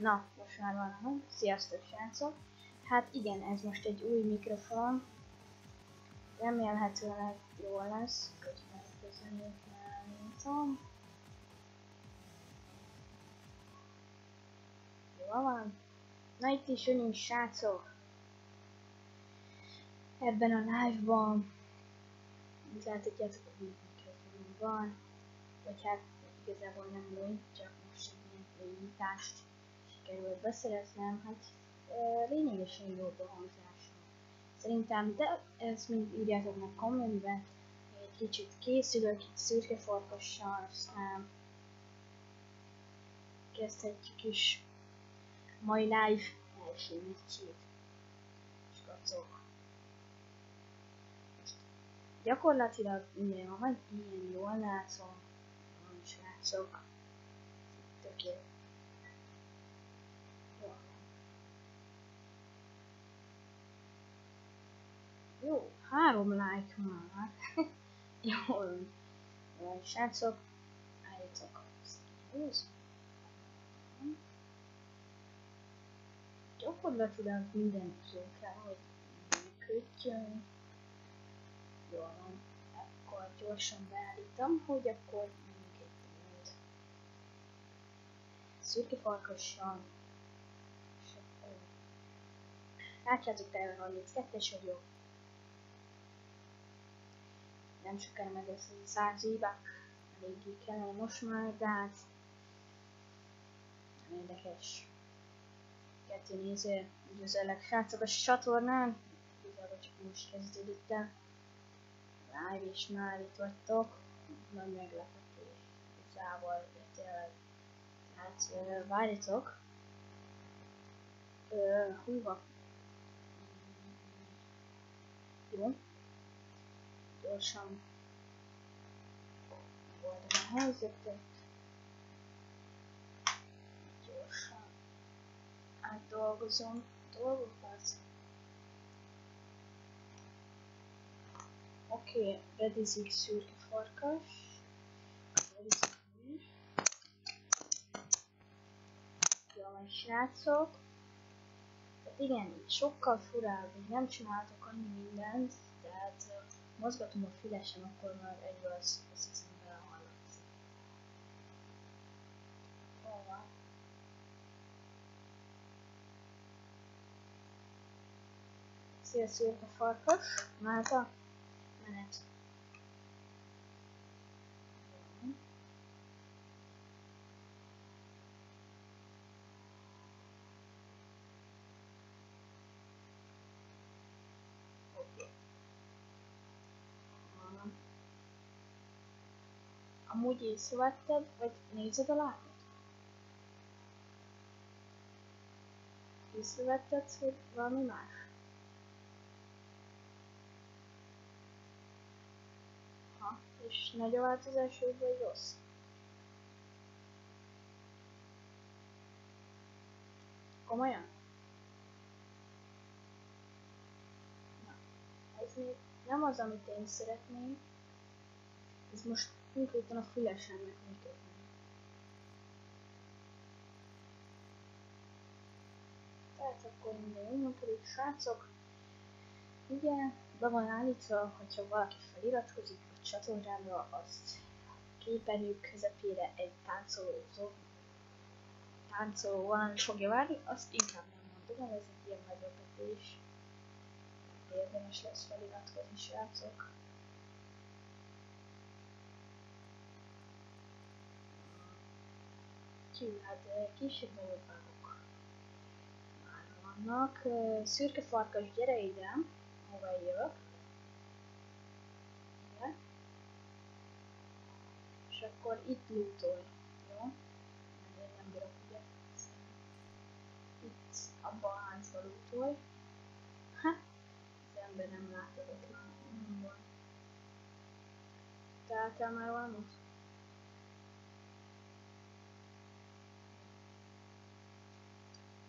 Na, most már van hang. Sziasztok, srácok! Hát igen, ez most egy új mikrofon. Remélhetőleg jó lesz. Közben köszönjük nyitom. Jó van. Na itt is jönünk, srácok! Ebben a live-ban mint láthatjátok, hogy új mikrofon van. Vagy hát igazából nem új, csak most egy ilyen újítást sikerült beszereznem, hát lényegesen jobb a hangzása. Szerintem, de ezt mind írjátok meg kommentbe, egy kicsit készülök, szürke farkassal, aztán kezdhetjük is mai live első meccsét. És kacok. Gyakorlatilag minden van, ilyen jól látom, van srácok. Tökéletes. Jó, három like már. Jó, srácok, színűz. Gyakorlatilag minden kell, hogy működjön. Jó van, akkor gyorsan beállítom, hogy akkor működjön. Szürke farkassal. Látjátok, te 32-es vagyok nem sokára meg lesz egy száz évek, eléggé kellene most már, de hát nem érdekes. Kettő néző, üdvözöllek srácok a csatornán, igazából csak most kezdődött el. Live és már itt vagytok, nagy meglepetés, igazából tényleg. Tehát várjatok, húva. Jó gyorsan a helyzetet. Gyorsan átdolgozom dolgokat. Oké, okay, redizik szürke farkas. Redizik Jó van, srácok. Hát igen, sokkal furább, nem csináltok annyi mindent, tehát mozgatom a fülesem, akkor már egyből az, az az ember hallatszik. Hol van? Szia, szürke farkas, Málta, menet. Amúgy észrevetted, vagy nézed a lábat? Észrevetted, hogy valami más? Ha, és nagy a változás, vagy rossz? Komolyan? Na, ez még nem az, amit én szeretném. Ez most konkrétan a fülesemnek működni. Tehát akkor minden jó működik, srácok. Ugye, be van állítva, hogyha valaki feliratkozik csatornámra, azt képernyő közepére egy táncoló táncoló valami fogja várni, azt inkább nem mondom, ez egy ilyen meglepetés. Érdemes lesz feliratkozni, srácok. kívül, hát kisebb nagyobb bábok már vannak. Szürke farkas, gyere ide, hova jövök. Ide. Akkor itt lootolj, jó? Mert én nem bírok ugye. Itt abban a házban lootolj. Ha, az ember nem látod ott nem van. Találtál már valamit?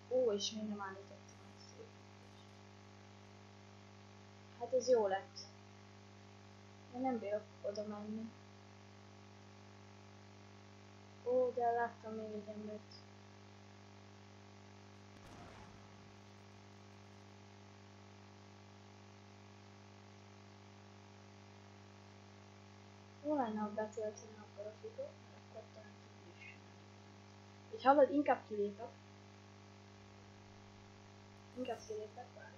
Ó, és még nem állítottam szép. Hát ez jó lett. Én nem bírok oda menni. Ó, de láttam még egy embert. Jó lenne, ha betölteni a mert akkor talán tudni is. Így hallod, inkább kilépek. Inkább kilépek már.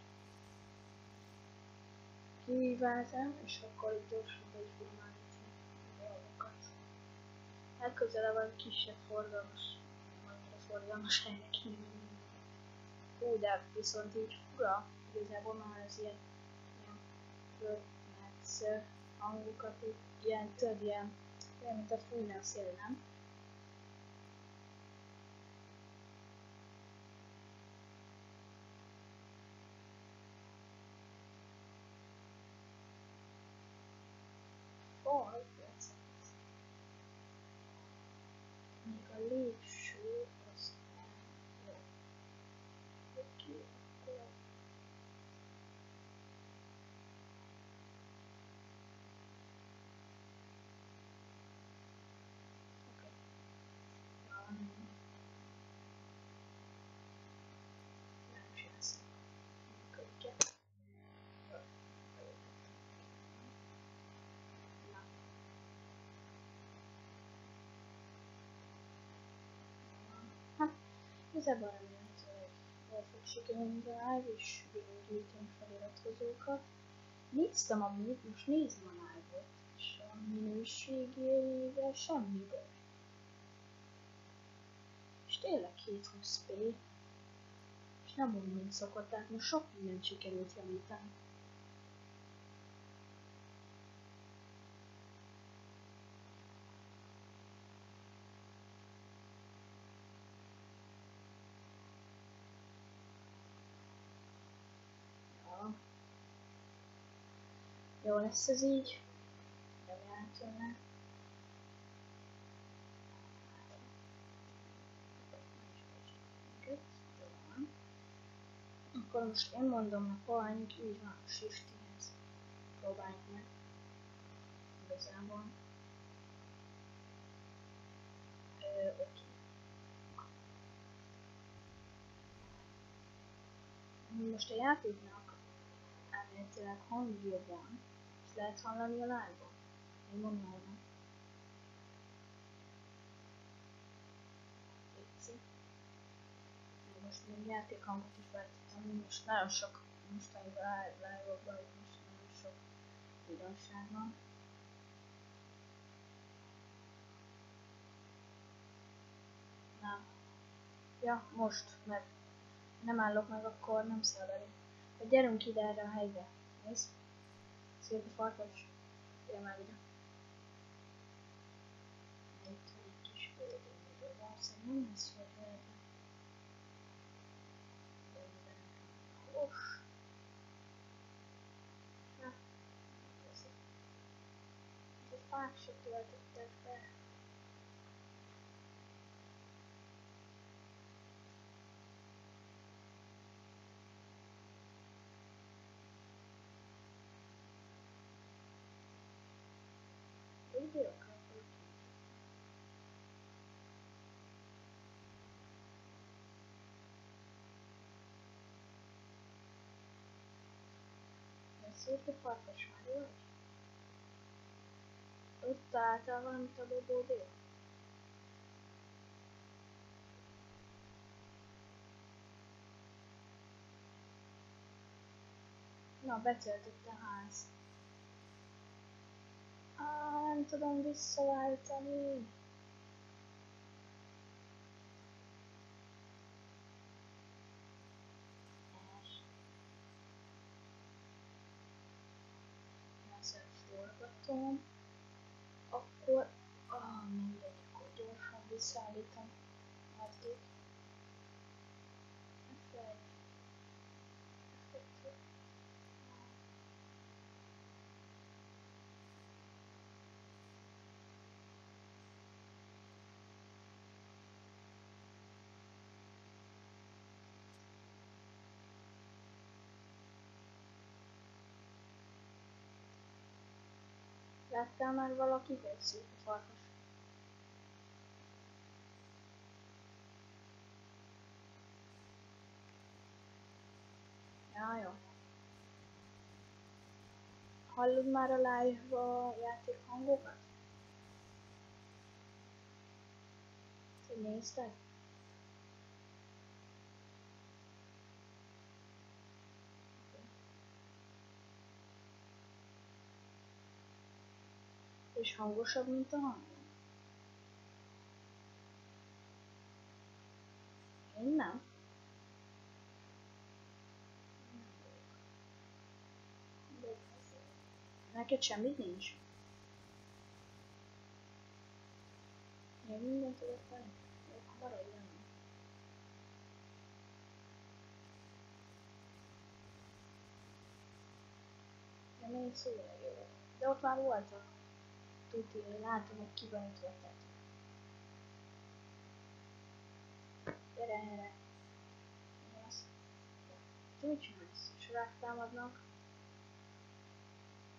Kiváltam, és akkor gyorsan be is fogom állítani a dolgokat. Elközelebb van kisebb forgalmas, annyira forgalmas menni. Hú, de viszont így fura, igazából már az ilyen, ilyen földmetsz hangokat, ilyen, tudod, ilyen, olyan, mint a fújna szél, nem? Még a lépső az jó. Oké, akkor Oké. Um, nem csinálsz. Működjek. Jó. Na. Hát, igazából remélhető, hogy el fog sikerülni live, és gyűjteni feliratkozókat. Néztem amúgy, most nézem a live-ot, és a minőségével semmi baj. És tényleg 720p, és nem úgy, mint szokott, tehát most sok mindent sikerült javítani. Ja. Jó lesz ez így. Remélhetőleg. Akkor most én mondom a point, így van, shift-hez. Próbáljuk meg. Igazából. Ö, oké. Most a játéknak elméletileg hangja van, lehet hallani a live-on? Én nem. Meg most még játékhangot is betettem, most nagyon sok mostaniban live-okban, most nagyon sok újdonság van. Nem. Ja, most, mert nem állok meg, akkor nem száll elő. Gyerünk ide erre a helyre. Nézd. Szép a farkas. Gyere már ide. Itt van egy kis földön, valószínűleg nem lesz föld veled. De ide nekem. Os. Hát, ez a fák se töltöttek be. Úgy bírok el, hogy A farkas már vagy? Ott álltál valamit a bobódél? Na, betöltött a ház. Á, nem tudom visszaváltani. Forgatom. Akkor, ah, mindegy, akkor gyorsan visszaállítom. Addig. Láttál már valaki egy szép farkas? Ja, jó. Hallod már a live a játék hangokat? Te nézted? És hangosabb, mint aí hang? Én nem. Neked semmit nincs? Én mindent tudok tenni. Jó, maradj lenni. De még szóval jövök. De ott már voltak. Tuti, én látom, hogy ki van itt voltak. Gyere erre. Mi az? Te mit csinálsz? És rátámadnak?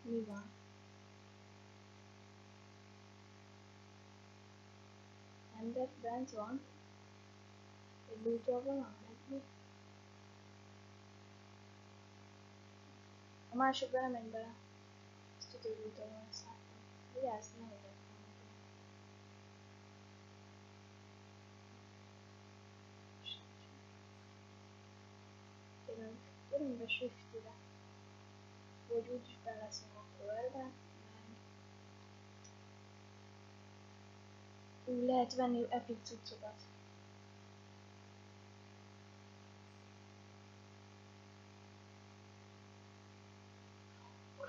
Mi van? Ember bent van? Egy lootol van? Meg A másikban nem menj bele. Ezt tudod, hogy lootol van, ezt láttam. Vigyázz, ne hegyek Gyerünk, gyerünk be shift-ire. Vagy úgyis be leszünk a körbe. Lehet venni epic cuccokat.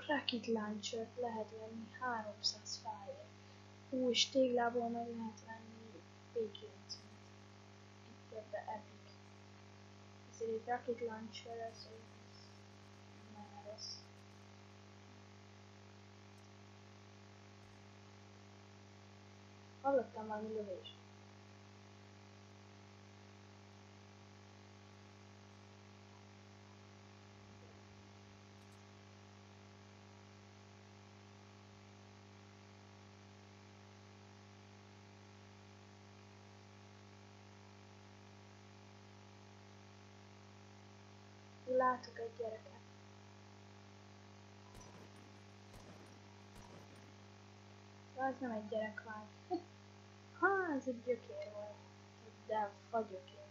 Rocket launcher lehet venni 300 fájért. Ú, és téglából meg lehet venni P9-et. Itt ebbe epic. Ezért egy rocket launcher, ez nem rossz. Hallottam valami lövést. Látok egy gyereket. Ja, ez nem egy gyerek már. Ha, ez egy gyökér volt. De fagyökér.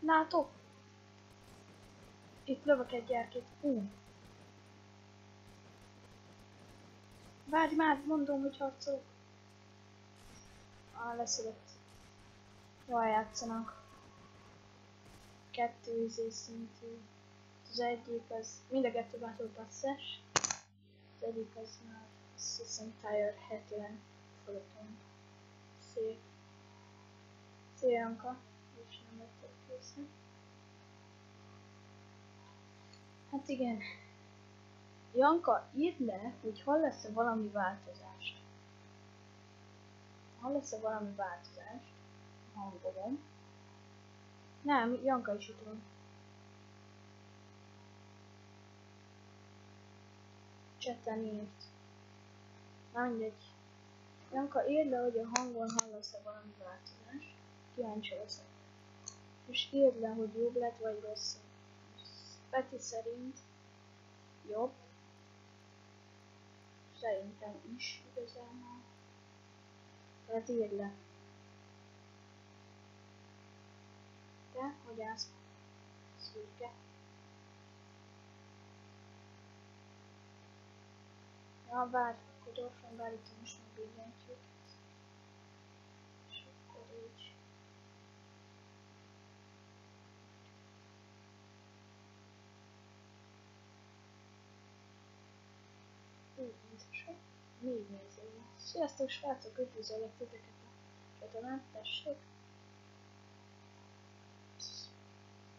Látok! Itt lövök egy gyerkét. Ú. Várj már, mondom, hogy harcolok. Ah, leszedett. Jól játszanak. Kettő izé szintű. Az egyik az, mind a kettő Battle Pass-es. Az egyik az már azt hiszem Tire 70 fölöttem. Szép. Szép Janka. És nem lettek készen. Hát igen. Janka, írd le, hogy hol lesz-e valami változást. Hol lesz-e valami változást a. Nem, Janka is itt van. Chatten írt. Na mindegy. Janka, írd le, hogy a hangon hallasz-e valami változást. Kíváncsi leszek. És írd le, hogy jobb lett vagy rosszabb. Peti szerint jobb. Szerintem is igazából. Tehát írd le. Te, hogy állsz szürke. Ja, várj, akkor gyorsan beállítom most meg billentyűt. És akkor így. Úgy nézőség. Négy néző. Sziasztok srácok, üdvözöllek titeket a csatornán, tessék.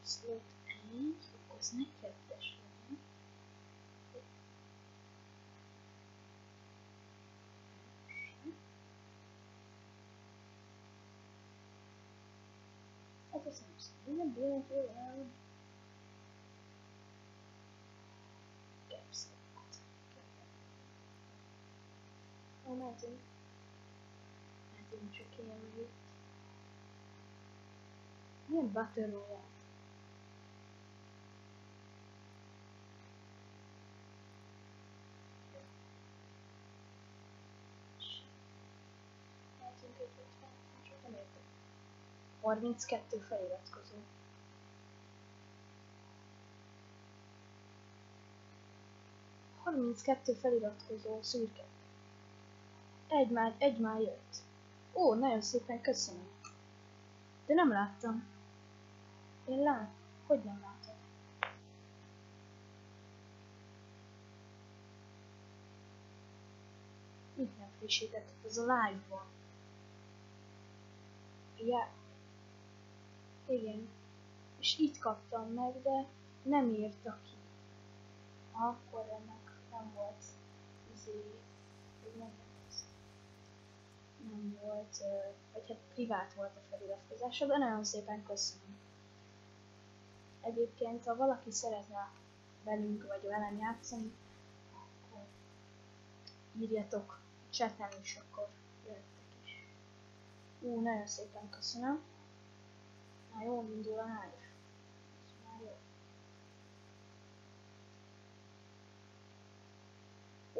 Slot 1, akkor az ne kettes legyen. Hát ez nem szó. Minden billentyű van. Capslot. Ó, mentünk. Mentünk csak ilyen meg itt. Milyen Battle Royale? Mentünk itt, itt van. Csak nem értek. 32 feliratkozó. Harminckettő feliratkozó szürke. Egy már, egy már jött. Ó, nagyon szépen köszönöm. De nem láttam. Én lát? Hogy nem látod? Mit nem frissítetted? Ez a live-ban. Ja. Igen. És itt kaptam meg, de nem írta ki. Akkor ennek nem volt izé, hogy ezt. Nem volt, vagy hát privát volt a feliratkozása, de nagyon szépen köszönöm. Egyébként, ha valaki szeretne velünk vagy velem játszani, akkor írjatok chaten is, akkor jöttek is. Ú, nagyon szépen köszönöm. Már jól indul a live. Ez már jó.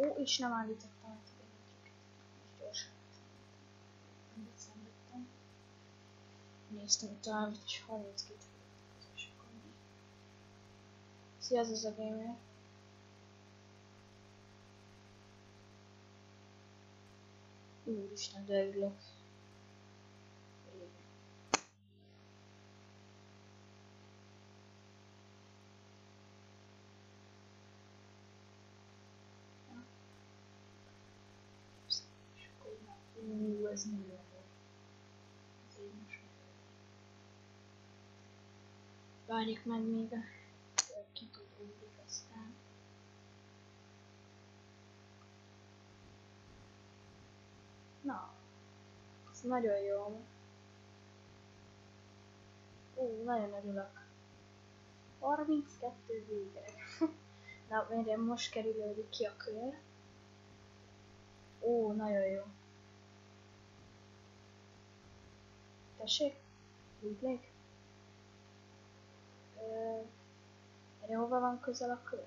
Ó, és nem állítottam a billentyűket. Most gyorsan nem szenvedtem. Néztem itt a live és 32 és akkor mi? Szia, ez a gamer. Úristen, de. Örülök. És akkor így már, ú, ez nagyon jó. Ez így. Várjuk meg még a kitudódik aztán. Na, ez nagyon jó. Ú, nagyon örülök. 32 végre. Na, mire most kerülődik ki a kör. Ó, nagyon jó. Tessék? Ö, erre hova van közel a kör?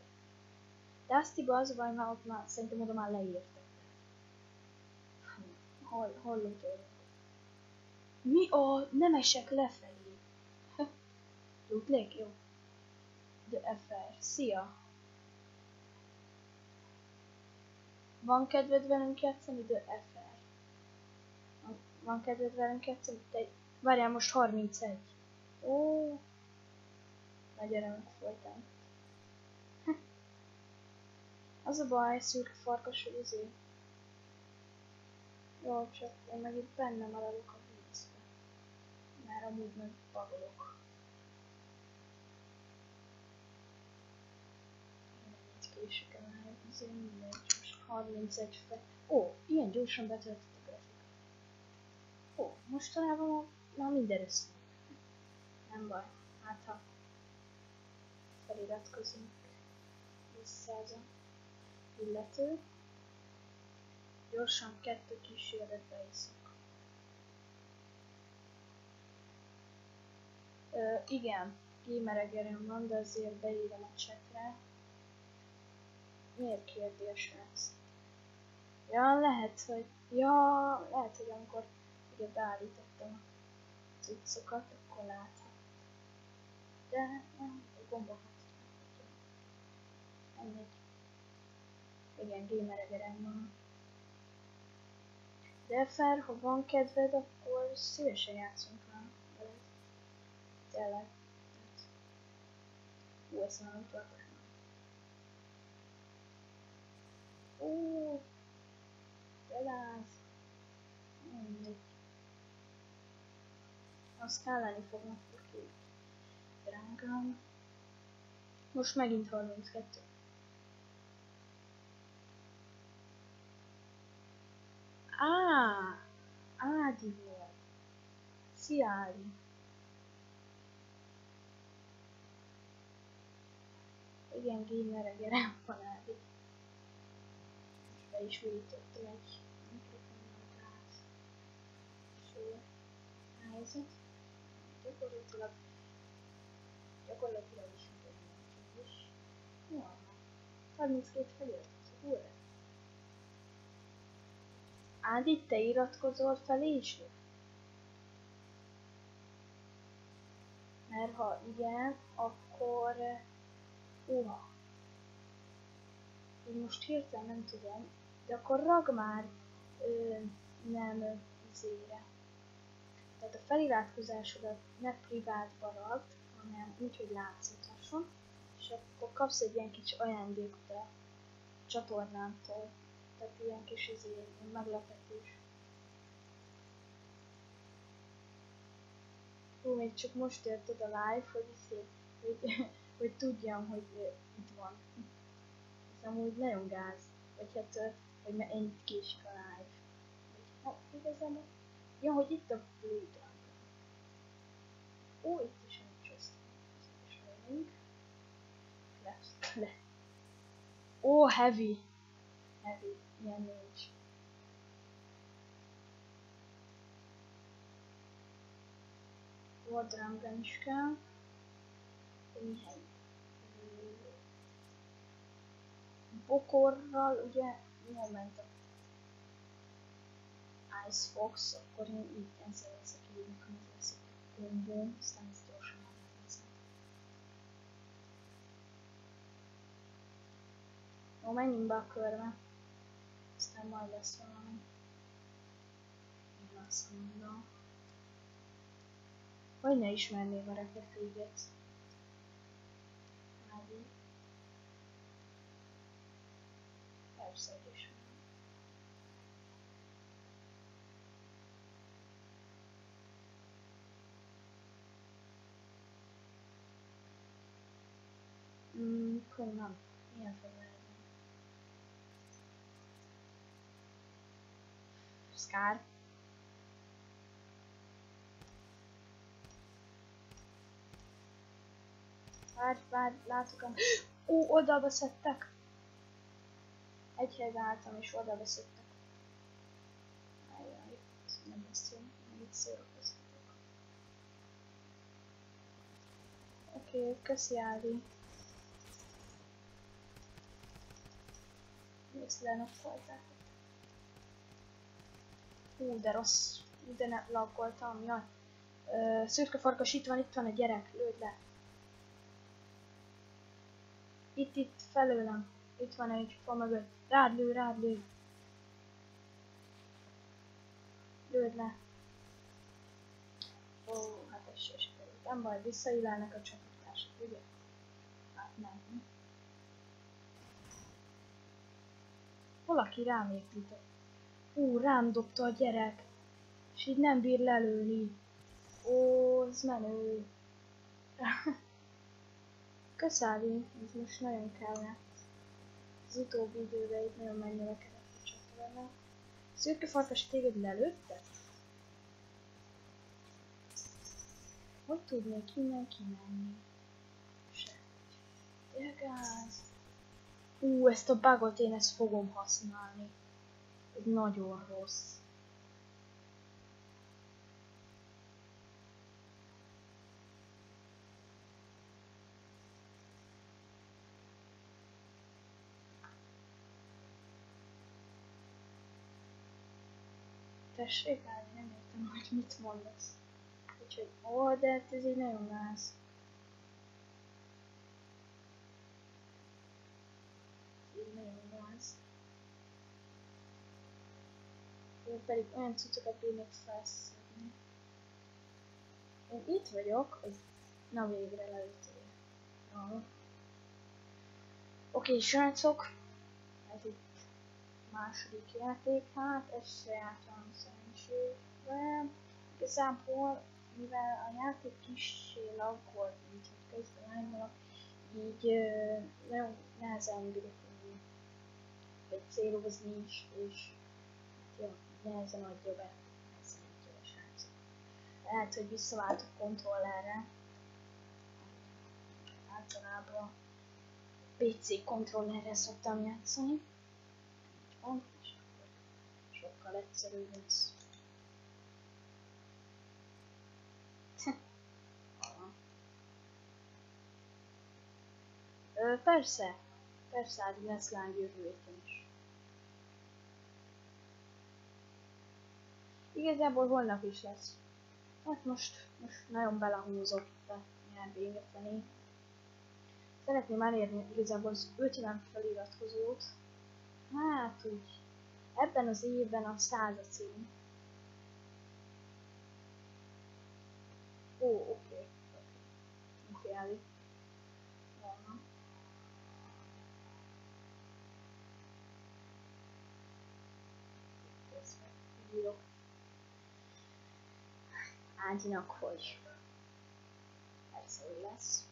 Igaz, az baj, már ott már, szerintem oda már leírtak. Hol, hol? Mi a... Nem esek lefelé. Lutlék, jó. The FR. Szia! Van kedved velünk játszani? The FR. Van kedved velünk játszani? Te... Várjál, most 31. Ó, nagy örömök folytán. Az a baj, szürke farkas, hogy azért. Jó, csak én meg itt benne maradok a vízbe. Már amúgy meg bagolok. Késik el, azért mindegy, most 31 fel. Ó, ilyen gyorsan betöltött a grafika. Ó, mostanában már minden össze. Nem baj, hát ha feliratkozunk vissza az a illető. Gyorsan kettő kísérlet beiszok. Ö, igen, gameregerem van, de azért beírom a chatre. Miért kérdi a? Ja, lehet, hogy... Ja, lehet, hogy amikor ugye beállítottam a cuccokat, akkor láthat. De nem, gombokat. Mindegy. Igen, gamer van. De fel, ha van kedved, akkor szívesen játszunk rá veled. Tényleg. Ú, ezt már nem tartok Ó, de láz. Mindegy. Azt kelleni fognak neki. Drágám. Most megint 32. Á, Ádi volt. Szia, Ádi. Igen, gamerre gyerem van Ádi. Most be is újítottam egy mikrofonnal gáz. Sőt, helyzet. Gyakorlatilag, gyakorlatilag is ugyanúgy is. Jó, 32 felirat, újra. Ádi, te iratkozol fel is? Mert ha igen, akkor... Uh, én most hirtelen nem tudom, de akkor rag már ö, nem zére. Tehát a feliratkozásodat ne privátba ragd, hanem úgy, hogy látszhatasson, és akkor kapsz egy ilyen kicsi ajándékot a csatornámtól tehát ilyen kis izé, meglepetés. Hú, még csak most érted a live, hogy, izé, hogy, hogy tudjam, hogy itt van. Ez amúgy nagyon gáz. Vagy hát, hogy mert én késik a live. Hát igazából, ja, hogy itt a fluid Ó, itt is egy interesting. Left, left. Ó, heavy. Heavy ilyen nincs. Vadrangban is kell. Néhány bokorral, ugye, moment a Ice Fox, akkor én ezzel leszek így, a gombom, aztán ezt gyorsan megnézem. Jó, menjünk be a körbe aztán majd lesz valami. Én azt mondom. Hogy ne ismerné a repetőget? Ági. Persze, honnan? Milyen fog Scar. Várj, várj, látok a... Ó, oldalba szedtek! Egy helybe álltam és oldalba szedtek. Ajjaj, nem lesz jó, itt szórakoztatok. Oké, okay, köszi Ádi. Ezt lenokkolták. Hú, de rossz. De ne laggoltam, jaj. Ö, szürke farkas, itt van, itt van a gyerek, lőd le. Itt, itt, felőlem. Itt van egy fa mögött. Rád lő, rád lő. Lőd le. Ó, hát ez se sikerült. Nem baj, visszaülelnek a csapattársak, ugye? Hát nem. Valaki rám épített. Ú, rám dobta a gyerek. És így nem bír lelőni. Ó, ez menő. Köszönöm, ez most nagyon kellene. Az utóbbi időben itt nagyon megnövekedett a csatorna. Szürke farkas téged lelőtte? Hogy tudnék innen kimenni? Se. Gáz. Ú, ezt a bugot én ezt fogom használni. Ez nagyon rossz. Tessék állni, nem értem, hogy mit mondasz. Úgyhogy, ó, de hát ez így nagyon gáz. Így nagyon gáz. Én pedig olyan cuccokat bírnék felszedni. Én itt vagyok, hogy na végre leütője. No. Oké, srácok, ez itt második játék, hát ez se jártam szerencsével. Igazából, mivel a játék kissé laggolt, így hogy közben lányolok, így ö, nagyon nehezen bírok egy célozni is, és hát jó, nehezen adja be, nehezen adja be srácok. Lehet, hogy visszaváltok kontrollerre. Általában PC kontrollerre szoktam játszani van, és akkor sokkal egyszerűbb lesz. Persze, persze, hát lesz lány jövő héten is. Igazából holnap is lesz. Hát most, most nagyon belehúzott a nyár vége felé. Szeretném elérni igazából az 50 feliratkozót, Hát úgy, ebben az évben a száz cím. Ó, oké. Okay. Oké, okay, írok Ágyinak, hogy egyszerű lesz.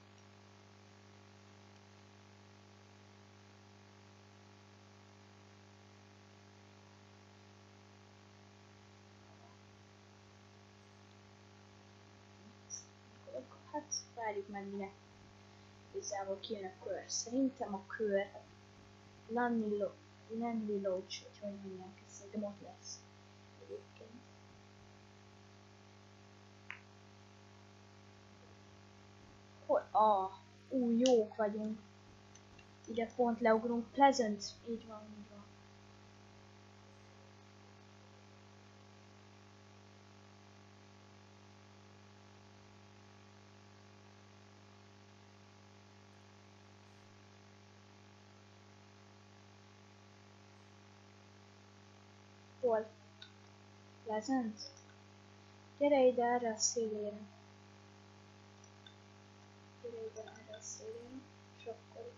hát várjuk meg minek igazából kijön a kör. Szerintem a kör Lanny Loach, hogy hogy mondják szerintem ott lesz egyébként. Hol? Ah, ú, jók vagyunk. Ide pont leugrunk. Pleasant, így van. Hol? Pleasant? Gyere ide erre a szélére. Gyere ide erre a szélére. És akkor...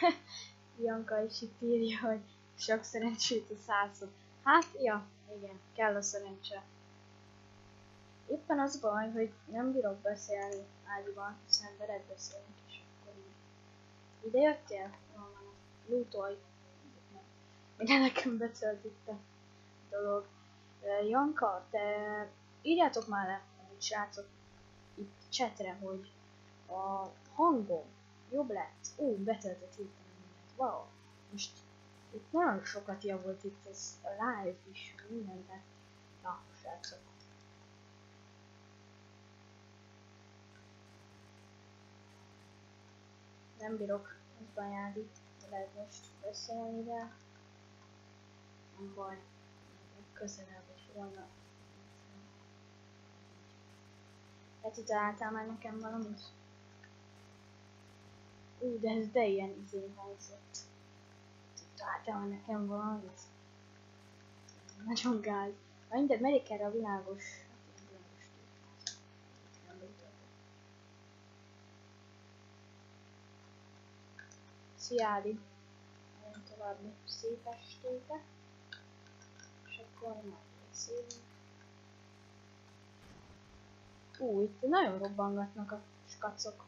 Janka is itt írja, hogy sok szerencsét a százszor. Hát, ja, igen, kell a szerencse. Éppen az baj, hogy nem bírok beszélni ágyban, hiszen veled beszélünk, és akkor így. Ide jöttél? Jól van lootolj. Nekem betölt itt a dolog. Janka, te írjátok már le, hogy srácok, itt chatre, hogy a hangom jobb lett. Ó, betöltött hirtelen mindent. Wow. Most itt nagyon sokat javult itt ez a live is, minden, tehát na, srácok. Nem bírok Ez bajádi, de lehet most beszélni rá. Nem baj, közelebb, hogy volna. Hát találtál már nekem valamit? Ú, de ez de ilyen izé hangzott. Találtál már nekem valamit? Nagyon gáz. Na mindegy, megyek erre a világos... Szia Ádi! További szép estétek. És akkor majd beszélünk. Ú, itt nagyon robbangatnak a skacok.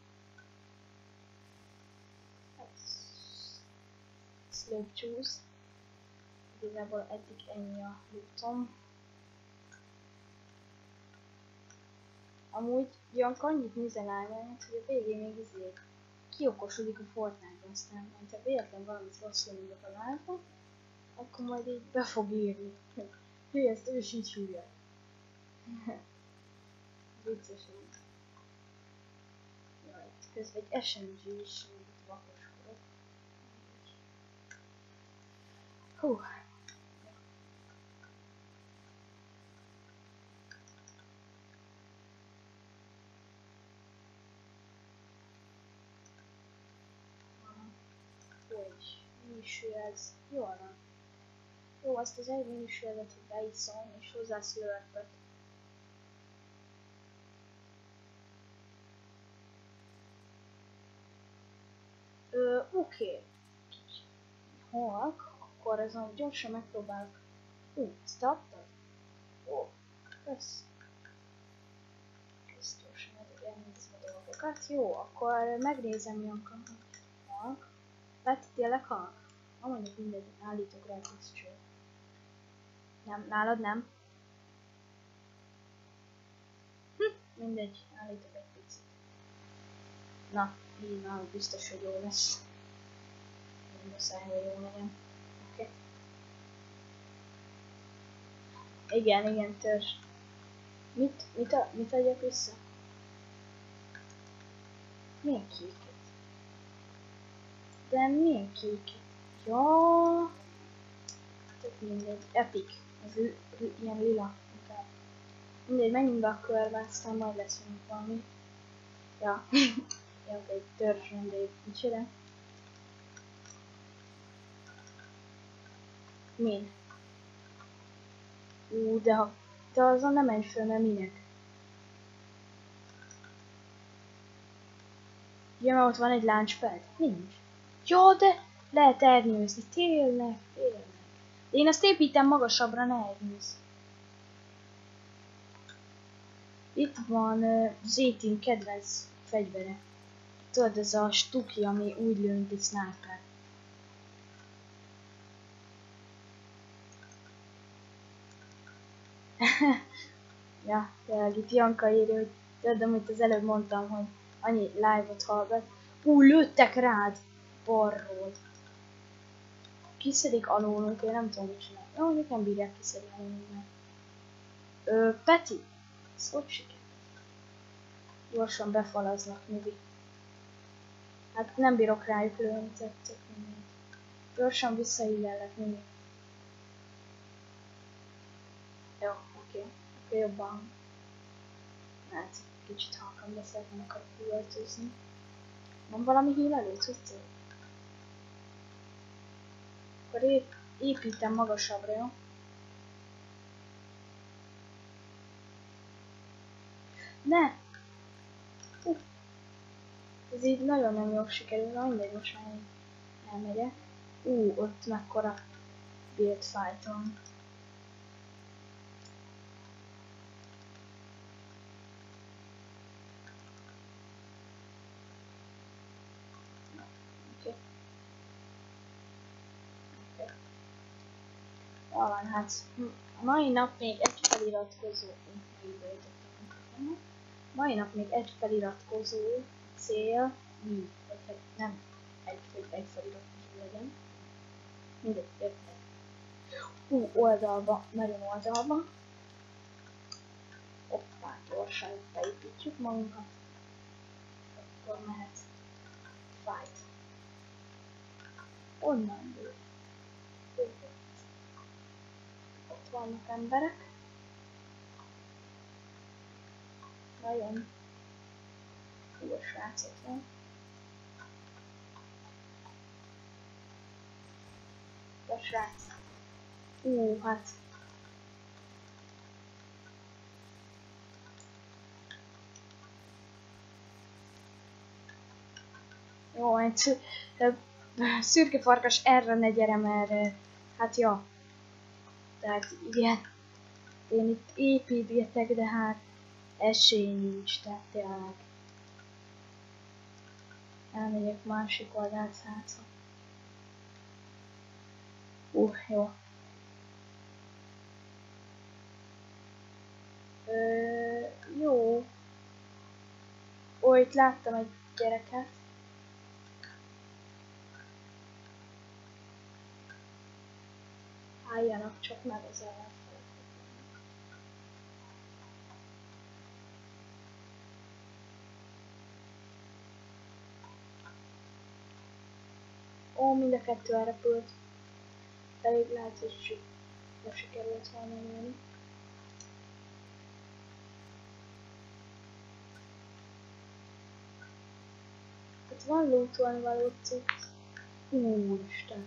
Slope choose. Igazából eddig ennyi a lutom. Amúgy Janka annyit mizelálgányt, hogy a végén még izé kiokosodik a Fortnite-ban, aztán majd ha véletlen valamit rosszul mondok a live akkor majd így be fog írni. Hű, ezt ő így hülye. Vicces úgy. Jaj, közben egy SMG is itt vakoskodott. Hú. Hogy minisülez. Jól van. Jó, azt az egy minisületet, hogy beiszom, és hozzá Ö, oké. Halk, akkor azon gyorsan megpróbálok. Ú, ezt adtad? Ó, kösz. Kösz gyorsan elnézem a dolgokat. Jó, akkor megnézem Janka, halk. Lett tényleg halk? Ha mondjuk mindegy, állítok rá texture. Nem, nálad nem? Hm, mindegy, állítok egy picit. Na, nálad biztos, hogy jó lesz. Nem muszáj, hogy jó legyen. Oké. Okay. Igen, igen, törzs. Mit, mit, a, mit adjak vissza? Milyen kéket? De milyen kéket? Ja, tök mindegy. Epic. Ez ilyen lila inkább. Mindegy, menjünk be a körbe, aztán majd lesz valami. Ja. ja, egy törzs vendég. Micsoda? Min? Ú, de ha te azon nem menj föl, mert minek? Ja, ott van egy launchpad. Nincs. Jó, de lehet ernyőzni. Tényleg, tényleg. De én azt építem magasabbra, ne ernyőz. Itt van uh, Zétin kedvenc fegyvere. Tudod, ez a stuki, ami úgy lő, mint egy sniper. ja, tényleg itt Janka írja, hogy tudod, amit az előbb mondtam, hogy annyi live-ot hallgat. Ú, lőttek rád! Borról. Kiszedik alólunk, én nem tudom, mit csinálni. Jó, mondjuk nem bírják kiszedni alólunk, mert... Ö, Peti! Szóval siker. Gyorsan befalaznak, Nubi. Hát nem bírok rájuk lőni, tetszett mindig. Gyorsan visszaillellek mindig. Jó, oké. Okay. Akkor jobban. Hát, kicsit halkan beszéltem, akarok üvöltözni. Van valami hílelő cuccé? Akkor épp építem magasabbra, jó? Ne! Ez így nagyon nem jól sikerül, na mindegy, most már elmegyek. Ú, ott mekkora build fight van. hát a mai nap még egy feliratkozó, mai nap még egy feliratkozó cél, mi, vagy hát nem egy, hogy egy feliratkozó legyen. Mindegy, értek. Hú, oldalba, nagyon oldalba. Hoppá, gyorsan beépítjük magunkat. Akkor mehet fight. Onnan lő. Ott vannak emberek. Nagyon jó srác ott van. A srác. Ú, hát Jó, egy szürke farkas erre ne gyere, mert hát ja. Tehát igen. Én itt építgetek, de hát esély nincs, tehát tényleg. Elmegyek másik oldalt szátszom. Uh, jó. Ö, jó. Ó, itt láttam egy gyereket. Álljanak csak meg az ellenfelek. Ó, mind a kettő elrepült. Elég lehet, hogy nem sikerült nyerni. Itt van lootolni való cucc. Úristen.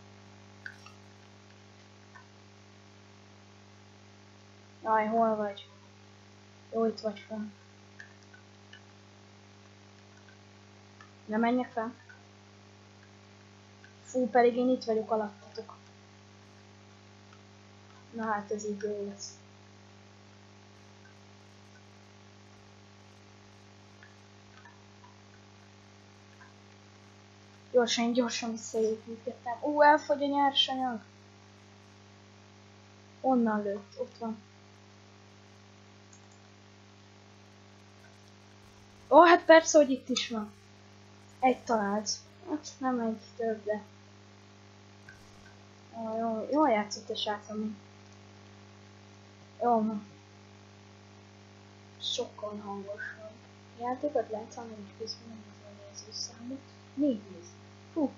Jaj, hol vagy? Jó, itt vagy fel. Nem menjek fel? Fú, pedig én itt vagyok alattatok. Na hát ez így jó lesz. Gyorsan, gyorsan visszaépítgettem. Ú, elfogy a nyersanyag. Onnan lőtt, ott van. Ó, hát persze, hogy itt is van. Egy talált. Hát nem egy több, de... Ó, jó, jól játszott a srácom. Jó. Sokkal hangosabb. Játékot lehet hallani, hogy közben nem az a nézőszámot. Nézd! Hú!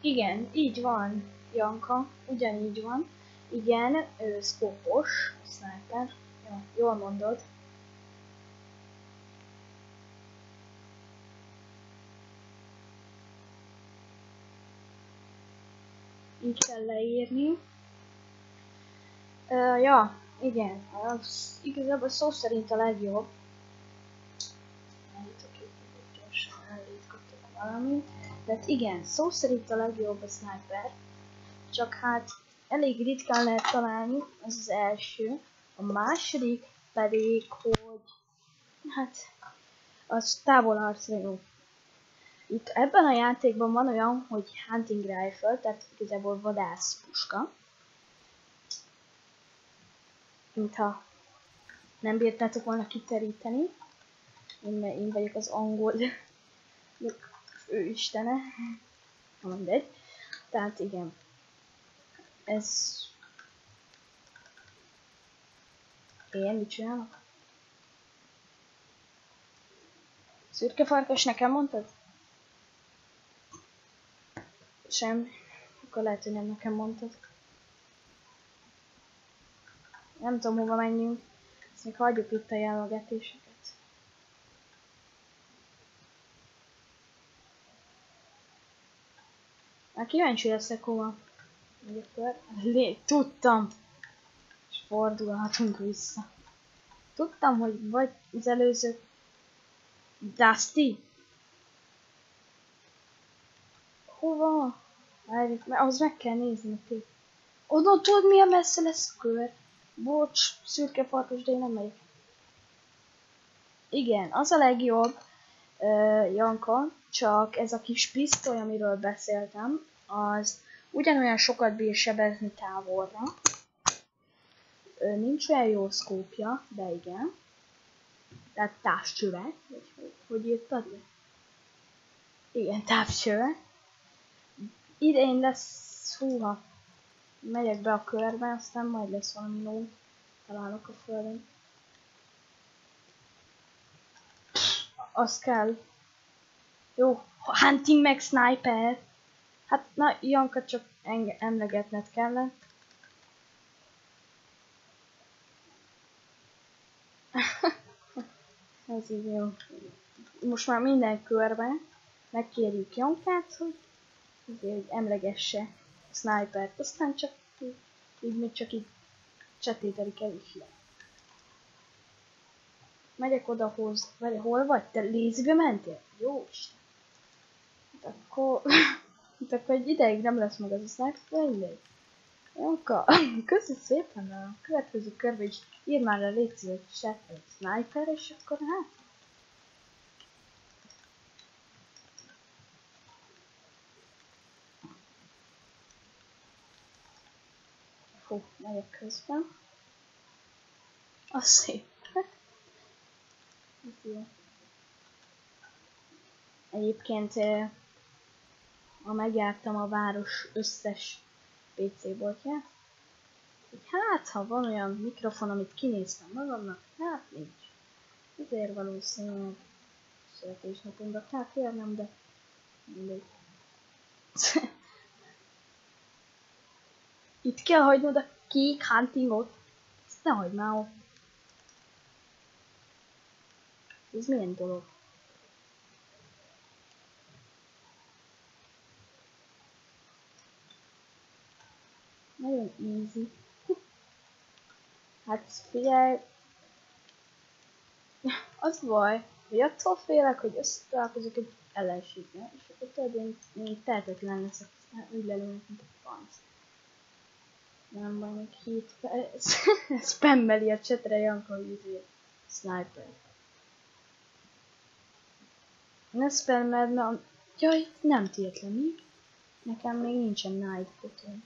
Igen, így van, Janka, ugyanígy van. Igen, ő szkópos, sniper. Ja, jól mondod. Így kell leírni. Uh, ja, igen, az igazából szó szerint a legjobb. Itt gyorsan elét kaptok valamit. Tehát igen, szó szerint a legjobb a sniper, csak hát elég ritkán lehet találni, ez az első. A második pedig, hogy hát az távolharcra jó. Itt ebben a játékban van olyan, hogy hunting rifle, tehát igazából vadász puska. Mintha nem bírtátok volna kiteríteni. Én, én vagyok az angol ő istene. Mindegy. Tehát igen. Ez... Én mit csinálok? Szürke farkas nekem mondtad? Sem. Akkor lehet, hogy nem nekem mondtad. Nem tudom, hova menjünk. Ezt még hagyjuk itt a jelölgetéseket. Már kíváncsi leszek hova. Lé, tudtam. És fordulhatunk vissza. Tudtam, hogy vagy az előző Dusty. Hova? Várjuk, mert ahhoz meg kell nézni ki. Oda tudod milyen messze lesz a kör? Bocs, szürke farkas, de én nem megyek. Igen, az a legjobb, uh, Janka, csak ez a kis pisztoly, amiről beszéltem, az ugyanolyan sokat bír sebezni távolra. Nincs olyan jó szkópja, de igen. Tehát távcsöve, vagy Hogy írtad le? Igen, távcső. Idején lesz, húha, megyek be a körbe, aztán majd lesz valami ló. Találok a földön. Az kell. Jó, hunting meg sniper. Hát, na, Janka csak emlegetned kellett. Ez így jó. Most már minden körben megkérjük Jankát, hogy, azért, hogy emlegesse a snipert, aztán csak így, így még csak így csetételik el is le. Megyek odahoz, vagy hol vagy? Te lézibe mentél? Jó Isten. Hát akkor, hát akkor egy ideig nem lesz meg az a sniper, mindegy. Janka, köszi szépen a következő körbe is írd már a légy szíves csetre sniper, és akkor hát. Fú, megyek közben. Az szép. Egyébként ma megjártam a város összes PC boltját. Hogy hát, ha van olyan mikrofon, amit kinéztem magamnak, hát nincs. Ezért valószínűleg születésnapomra kell kérnem, de mindegy. Itt kell hagynod a kék huntingot. Ezt ne hagyd ott. Ez milyen dolog? Nagyon easy. Hát figyelj, az baj, hogy attól félek, hogy összetalálkozok egy ellenséggel, és akkor tudod, én, én tehetetlen leszek, aztán úgy lelőnek, mint a franc. Nem baj, még hit perc. Spammeli a csetre Janka, hogy sniper. Ne spammeld, mert... Jaj, nem tiltlen, mi? Nekem még nincsen night fotón.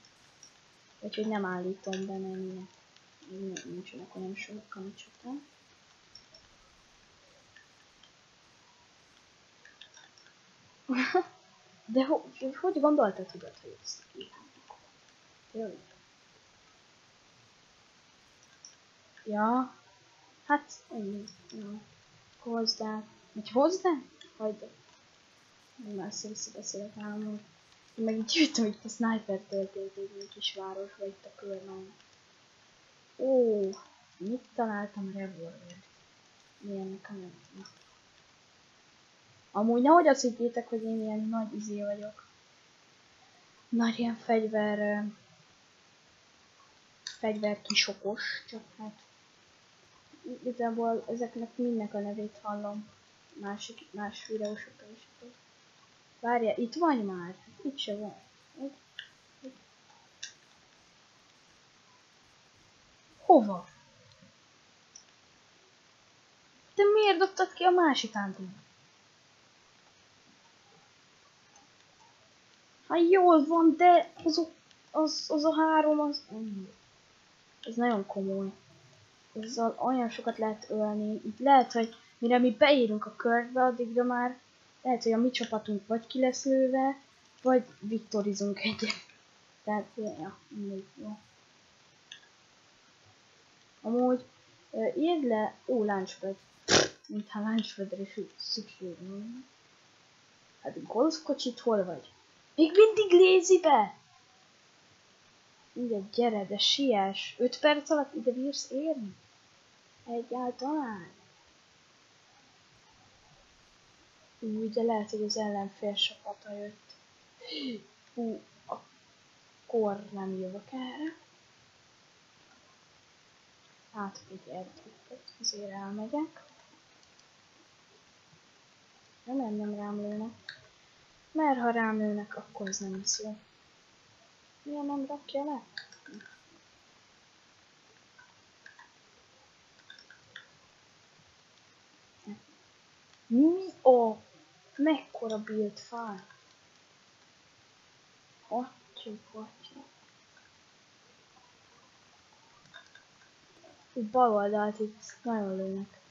Úgyhogy nem állítom be, mert nincsenek olyan sok kamicsotam. De ho hogy gondoltad, tudod, hogy ezt kívánok? Jó. Ja. Hát, ennyi. Ja. Hozzá. Hozzá? Hagyd. Már össze-vissza beszélek államról. Meg így jöttem, hogy a sniper történt egy kis város, vagy itt a körben. Ó, mit találtam revolver? Milyennek a nem. Amúgy nehogy azt higgyétek, hogy én ilyen nagy izé vagyok. Nagy ilyen fegyver... Fegyver kisokos, csak hát... Igazából ezeknek mindnek a nevét hallom. Másik, más videósokra is. Várja, itt vagy már? Itt se van. Hova? Te miért dobtad ki a másik antenát? Hát jól van, de az, az, az a három az... Ez nagyon komoly. Ezzel olyan sokat lehet ölni. Itt lehet, hogy mire mi beírunk a körbe, addigra már lehet, hogy a mi csapatunk vagy ki lesz lőve, vagy viktorizunk egyet. Tehát, ja, mindegy, jó. Amúgy, írd le, ó, launchpad. Mintha launchpadre is szükség van. Hát golfkocsit hol vagy? Még mindig lézi be? Mindegy, gyere, de siess. 5 perc alatt ide bírsz érni? Egyáltalán? Úgy, de lehet, hogy az ellenfél csapata jött. Hú, akkor nem jövök erre. Erdőt, azért elmegyek. Nem, nem, nem rám lőnek. Mert ha rám lőnek, akkor ez nem lesz jó. Miért nem rakja le? Mi a mekkora build file? Hattyú, hattyú. Itt bal oldalt itt nagyon lőnek.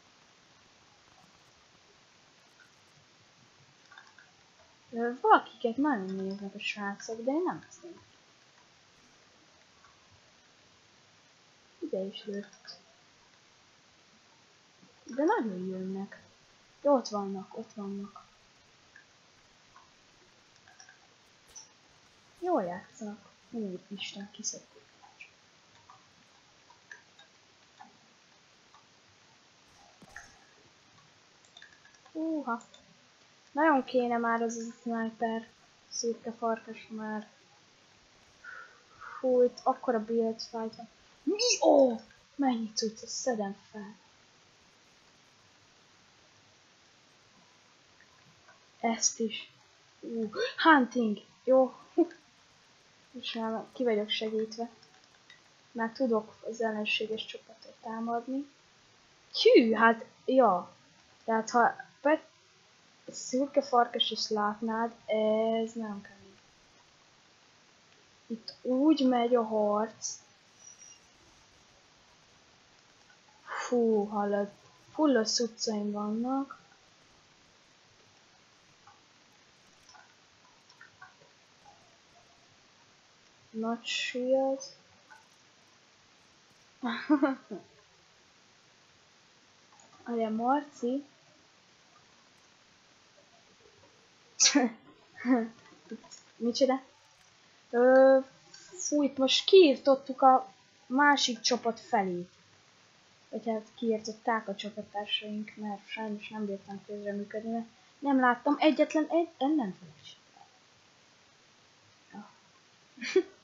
Valakiket nagyon néznek a srácok, de én nem tudom. Ide is lőtt. De nagyon jönnek. De ott vannak, ott vannak. Jól játszanak. Úristen, kiszedték. Húha. Nagyon kéne már az a sniper. Szürke farkas már. Fú, itt akkora build fight van. Mi? Ó! Oh, mennyi cucc, ezt szedem fel. Ezt is. Uh, hunting! Jó. És már ki vagyok segítve. Már tudok az ellenséges csapatot támadni. Hű, hát, ja. Tehát ha pet szürke farkas is látnád, ez nem kemény. Itt úgy megy a harc. Fú, hallod, full a vannak. Nagy shield. Ugye Marci Micsoda? Ö, fú, itt most kiirtottuk a másik csapat felé. Vagy hát kiirtották a csapattársaink, mert sajnos nem bírtam közreműködni, mert nem láttam egyetlen egy ellenfelet ja.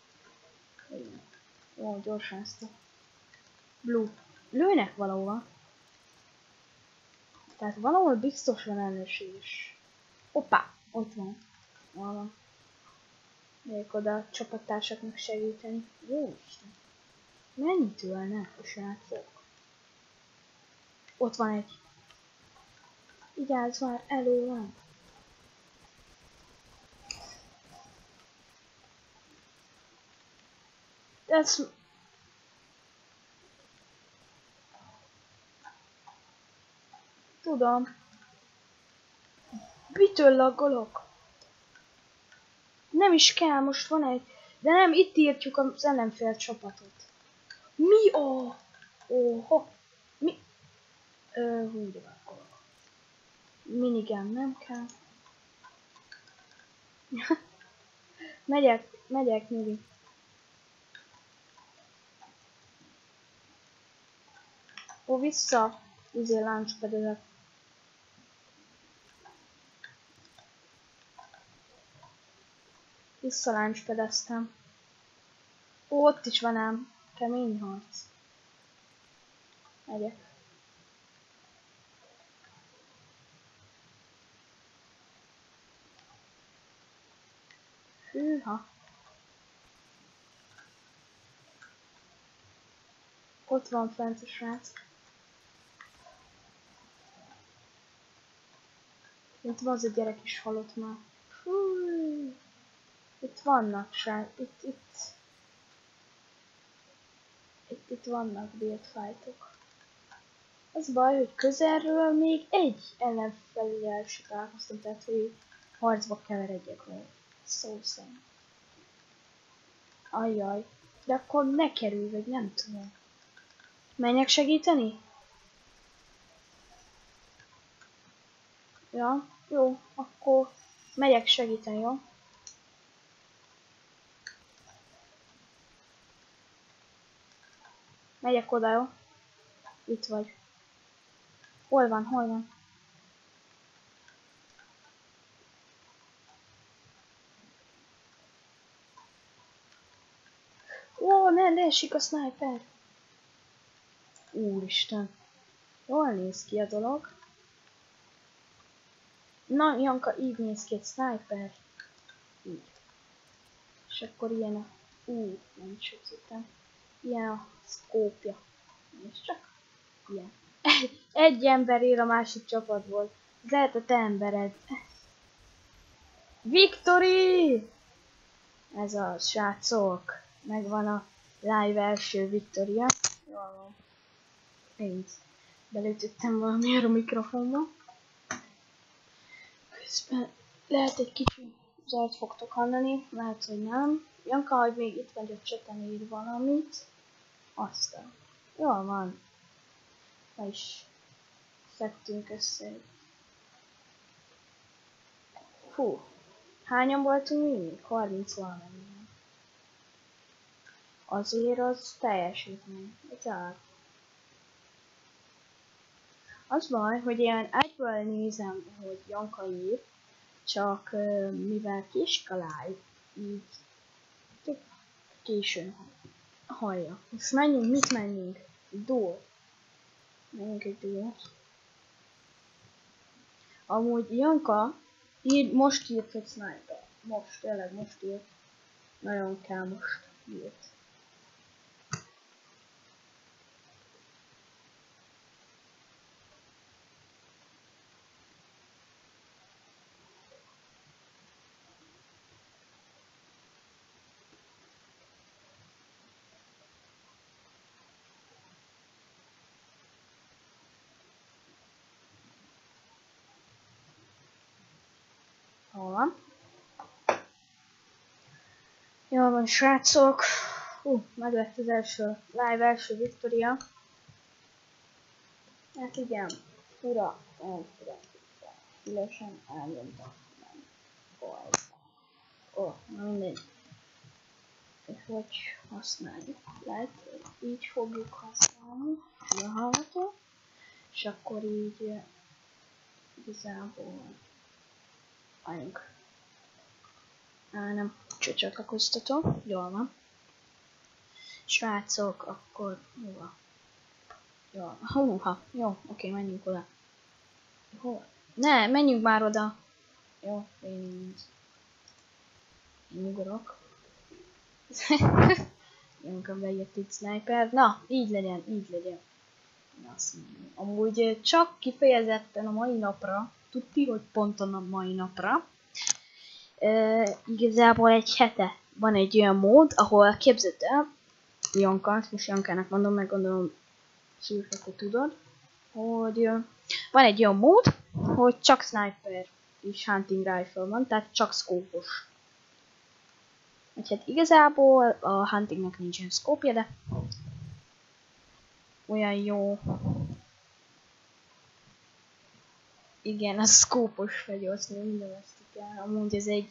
Ó, gyorsan ezt a Blue. Lőnek valahova. Tehát valahol biztos van ellenség is. Hoppá! Ott van. Vala. Megyek oda a csapattársaknak segíteni. Jó Isten. Mennyit ülnek a srácok? Ott van egy. Vigyázz már, elő van. Ez... Tudom. Mitől laggolok? Nem is kell, most van egy... De nem, itt írtjuk az ellenfél csapatot. Mi a... Oho. Mi... Ö, de laggolok. Minigen nem kell. megyek, megyek, Miri. Ó, vissza. Izé launchpad Visszaláncskedeztem. Ó, ott is van ám. Kemény harc. Megyek. Hűha. Ott van fent a srác. Itt van az a gyerek is halott már. Fúj. Itt vannak se, itt, itt, itt, itt vannak fightok. Az baj, hogy közelről még egy ellenfelel se találkoztam, tehát hogy harcba keveredjek vele. Szó szerint. Ajjaj. De akkor ne kerülj, vagy nem tudom. Menjek segíteni? Ja, jó, akkor megyek segíteni, jó? Megyek oda, jó? Itt vagy. Hol van, hol van? Ó, ne, leesik a sniper. Úristen. Jól néz ki a dolog. Na, Janka, így néz ki egy sniper. Így. És akkor ilyen a... Ú, nem is Ilyen a szkópja. És csak ilyen. Egy ember ér a másik csapatból. Ez lehet a te embered. Victory! Ez a srácok. Megvan a live első Victoria. Jól van. Pénz. Belőtöttem valami a mikrofonba. Közben Lehet egy kicsi zajt fogtok hallani, lehet, hogy nem. Janka, hogy még itt vagy a cseten ír valamit. Aztán. Jól van. Ma is szedtünk össze. Fú. Hányan voltunk mi? 30 valamennyi. Azért az teljesítmény. Tehát. Az baj, hogy ilyen egyből nézem, hogy Janka ír, csak mivel kiskaláj, így későn hallja. Most menjünk, mit menjünk? Dó. Menjünk egy dót. Amúgy Janka ír, most írt egy sniper. Most, tényleg most írt. Nagyon kell most írt. Hol van? Jól van, srácok. Hú, meg lett az első live első Victoria. Hát igen, fura, olyan fura. Szülesen elnyomtam. Nem. Ó, Ó, na mindegy. És hogy használjuk? Lehet, így fogjuk használni. Hallható. És akkor így igazából álljunk. Á, nem csatlakoztatom. Jól van. Srácok, akkor hova? Jó, húha, jó, oké, menjünk oda. Hol? Ne, menjünk már oda. Jó, én Én ugorok. Jönköm bejött itt sniper. Na, így legyen, így legyen. Mondom. Amúgy csak kifejezetten a mai napra tudti, hogy pont a mai napra. E, igazából egy hete van egy olyan mód, ahol képzeld el, Janka, most Jankának mondom, meg gondolom szűrke, hogy tudod, hogy van egy olyan mód, hogy csak sniper és hunting rifle van, tehát csak szkópos. Hát igazából a huntingnek nincsen szkópja, de olyan jó igen, a szkópos fegyversz, úgy neveztük el. Amúgy ez egy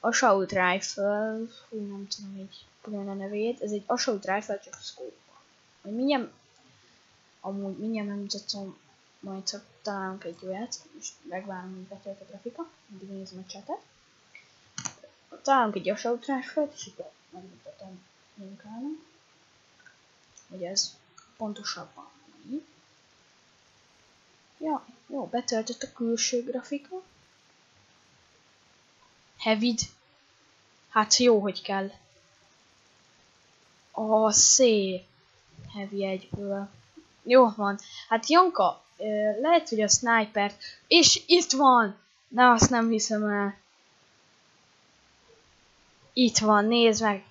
Assault Rifle, hú, nem tudom így külön a nevét, ez egy Assault Rifle, csak scope. Hogy mindjárt, amúgy mindjárt megmutatom, majd csak találunk egy olyat, most megvárom, hogy betölt a grafika, mindig nézem a csetet. Találunk egy Assault Rifle-t, és akkor megmutatom linkelnem, hogy ez pontosabban így. Ja, jó, betöltött a külső grafika. Hevid. Hát jó, hogy kell. A szép. Heavy egyből. Jó van. Hát Janka, lehet, hogy a sniper. És itt van! Na, azt nem hiszem el. Itt van, nézd meg.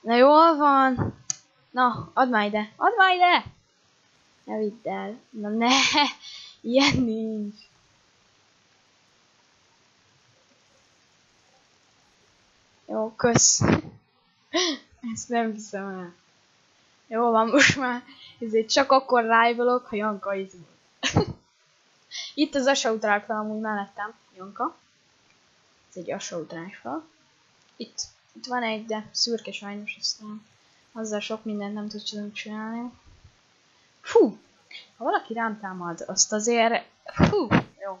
Na jól van. Na, add már ide. Add már ide! Ne vidd el. Na ne! Ilyen nincs. Jó, kösz. Ezt nem hiszem el. Jó van, most már ezért csak akkor live ha Janka izmul. Itt az assault rifle amúgy mellettem, Janka. Ez egy assault rifle. Itt, itt van egy, de szürke sajnos, aztán azzal sok mindent nem tudunk csinálni. Fú! Ha valaki rám támad, azt azért... Fú! Jó.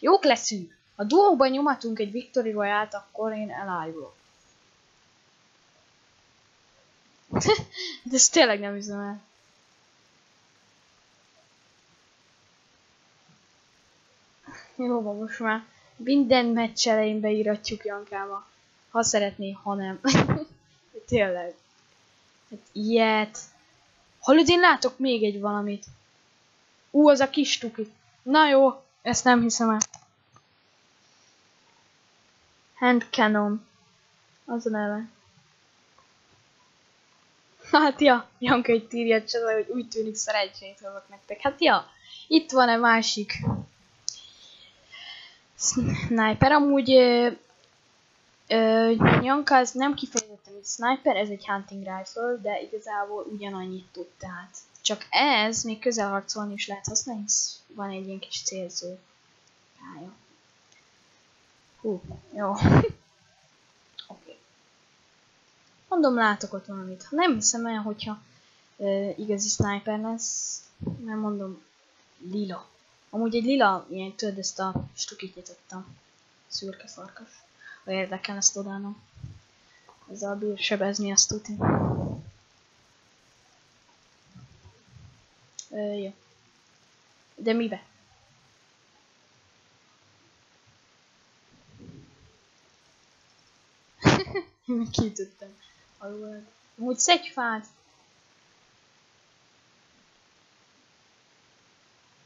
Jók leszünk. Ha duóban nyomatunk egy Victory Royale-t, akkor én elájulok. De ezt tényleg nem hiszem el. Jó most már minden meccs elején beíratjuk Jankába. Ha szeretné, ha nem. tényleg. Hát ilyet. Hallod, én látok még egy valamit. Ú, az a kis tuki. Na jó, ezt nem hiszem el. Hand cannon. Az a neve. Hát ja, Janka egy írja csata, hogy úgy tűnik szerencsét hozok nektek. Hát ja, itt van egy másik Sniper amúgy ö, ö, Janka ez nem kifejezetten egy sniper, ez egy hunting rifle, de igazából ugyanannyit tud, tehát csak ez még közelharcolni is lehet használni, van egy ilyen kis célzó pálya. Hú, jó. Mondom, látok ott valamit. Nem hiszem el, hogyha ö, igazi sniper lesz, nem mondom, lila. Amúgy egy lila, ilyen tudod, ezt a stukit nyitottam. Szürke farkas. Ha érdekel, ezt odánom. Ezzel bír sebezni azt tudni. Ö, jó. De mibe? Kitudtam. Alul. Amúgy szedj fát.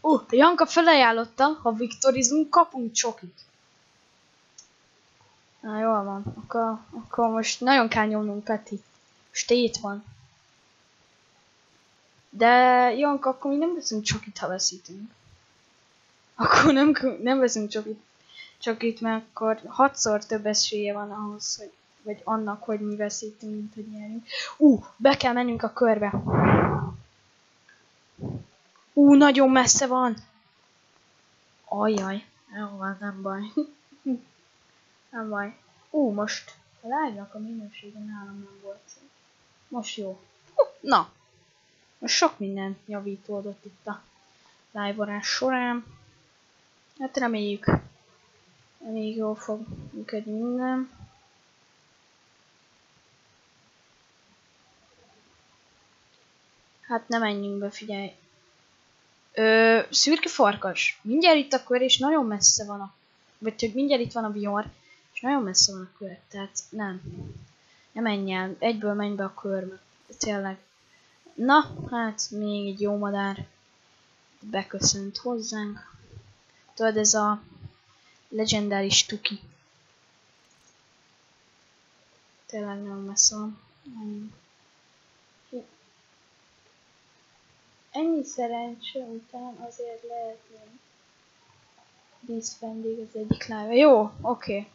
Ó, uh, Janka felajánlotta, ha viktorizunk, kapunk csokit. Na, jól van. Akkor, akkor most nagyon kell nyomnunk, Peti. Most itt van. De Janka, akkor mi nem veszünk csokit, ha veszítünk. Akkor nem, nem veszünk csokit. Csokit, mert akkor hatszor több esélye van ahhoz, hogy vagy annak, hogy mi veszítünk, mint hogy nyerünk. Ú, be kell mennünk a körbe. Ú, nagyon messze van. Ajjaj, jó van, nem baj. nem baj. Ú, most a live a minősége nálam nem volt. Most jó. Na, most sok minden javítódott itt a live során. Hát reméljük, még jól fog működni minden. Hát nem menjünk be, figyelj. Ö, szürke farkas. Mindjárt itt a kör, és nagyon messze van a... Vagy hogy mindjárt itt van a vihar, és nagyon messze van a kör. Tehát nem. Nem menj el. Egyből menj be a körbe. Tényleg. Na, hát még egy jó madár beköszönt hozzánk. Tudod, ez a legendáris tuki. Tényleg nagyon messze van. Ennyi szerencse után azért lehetne díszvendég az egyik live Jó, oké. Okay.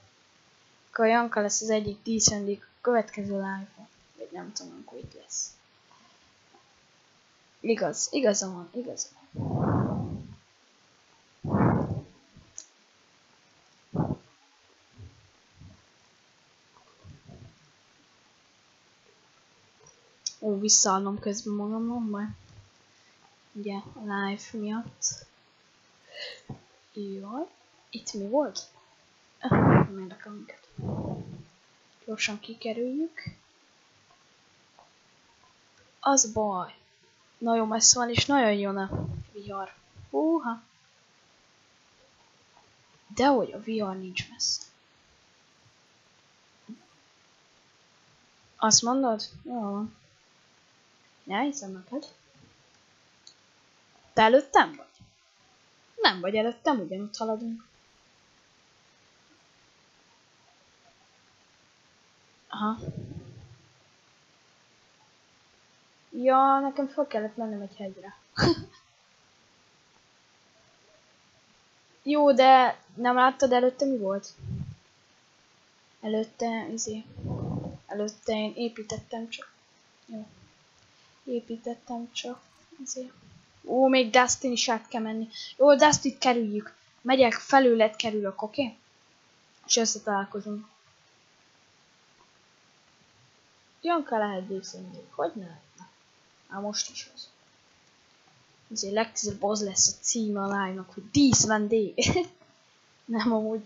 Akkor Janka lesz az egyik díszvendég a következő live-on. Vagy nem tudom, amikor itt lesz. Igaz, igaza van, igaza van. Ó, visszaállom közben magamon, majd ugye a live miatt. Jaj, itt mi volt? Nem érdekel minket. Gyorsan kikerüljük. Az baj. Nagyon messze van, és nagyon jön a vihar. Húha. Dehogy a vihar nincs messze. Azt mondod? Jó. Ne hiszem neked. Te előttem vagy? Nem vagy előttem, ugyanúgy haladunk. Aha. Ja, nekem fel kellett mennem egy hegyre. Jó, de nem láttad előtte mi volt? Előtte, izé. Előtte én építettem csak. Jó. Építettem csak. Izé. Ó, még Dustin is át kell menni. Jó, Dustin kerüljük. Megyek, felőled kerülök, oké? Okay? És összetalálkozunk. Janka lehet díszendég. Hogy ne lehetne? Á, most is az. Azért legközelebb az lesz a címe a live-nak, hogy díszvendég. Nem, amúgy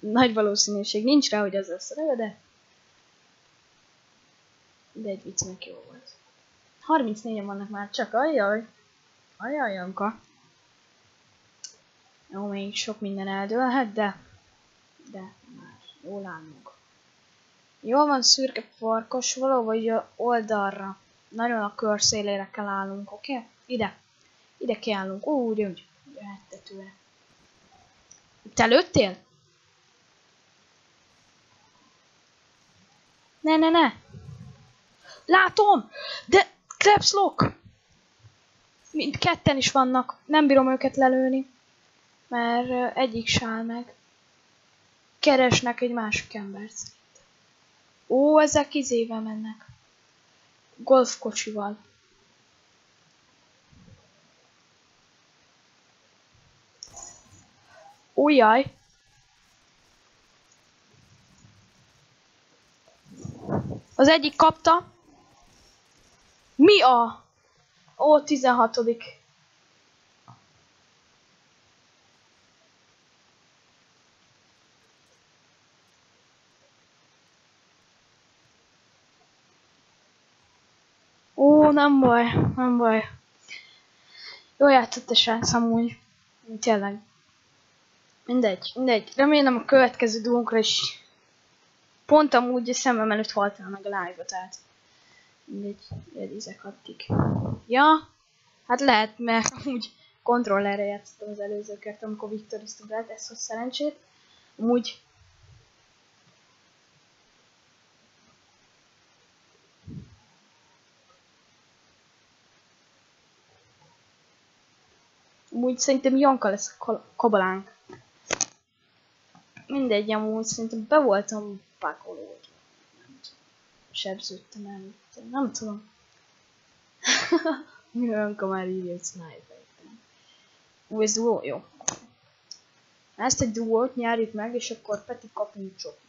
nagy valószínűség nincs rá, hogy az lesz a de... De egy viccnek jó volt. 34-en vannak már csak, ajjaj. Ajaj, Janka. Jó, még sok minden eldőlhet, de... De már jól állunk. Jól van szürke farkas, valahogy oldalra. Nagyon a kör szélére kell állnunk, oké? Okay? Ide. Ide kiállunk. Ó, úgy, úgy. Jöhettek tőle. Te lőttél? Ne, ne, ne! Látom! De... Caps lock! Mind ketten is vannak. Nem bírom őket lelőni. Mert egyik sál meg. keresnek egy másik embert. Ó, ezek izével mennek. Golfkocsival. Ujjaj! Az egyik kapta. Mi a? Ó, 16 Ó, nem baj, nem baj. Jó játszott a srác amúgy. Tényleg. Mindegy, mindegy. Remélem a következő dolgunkra is pont amúgy a szemem előtt haltál meg a live-ot, tehát mindegy, jelizek addig. Ja, hát lehet, mert amúgy kontrollerre játszottam az előzőket, amikor viktoriztunk, lehet ez hoz szerencsét. Amúgy Amúgy szerintem Janka lesz a kabalánk. Mindegy, amúgy szerintem be voltam pakolódva. Sebződtem el. Nem tudom. Janka már írja, hogy sniper. Ú, ez duó? Jó. Ezt egy duót nyerjük meg, és akkor Peti kapni csokit.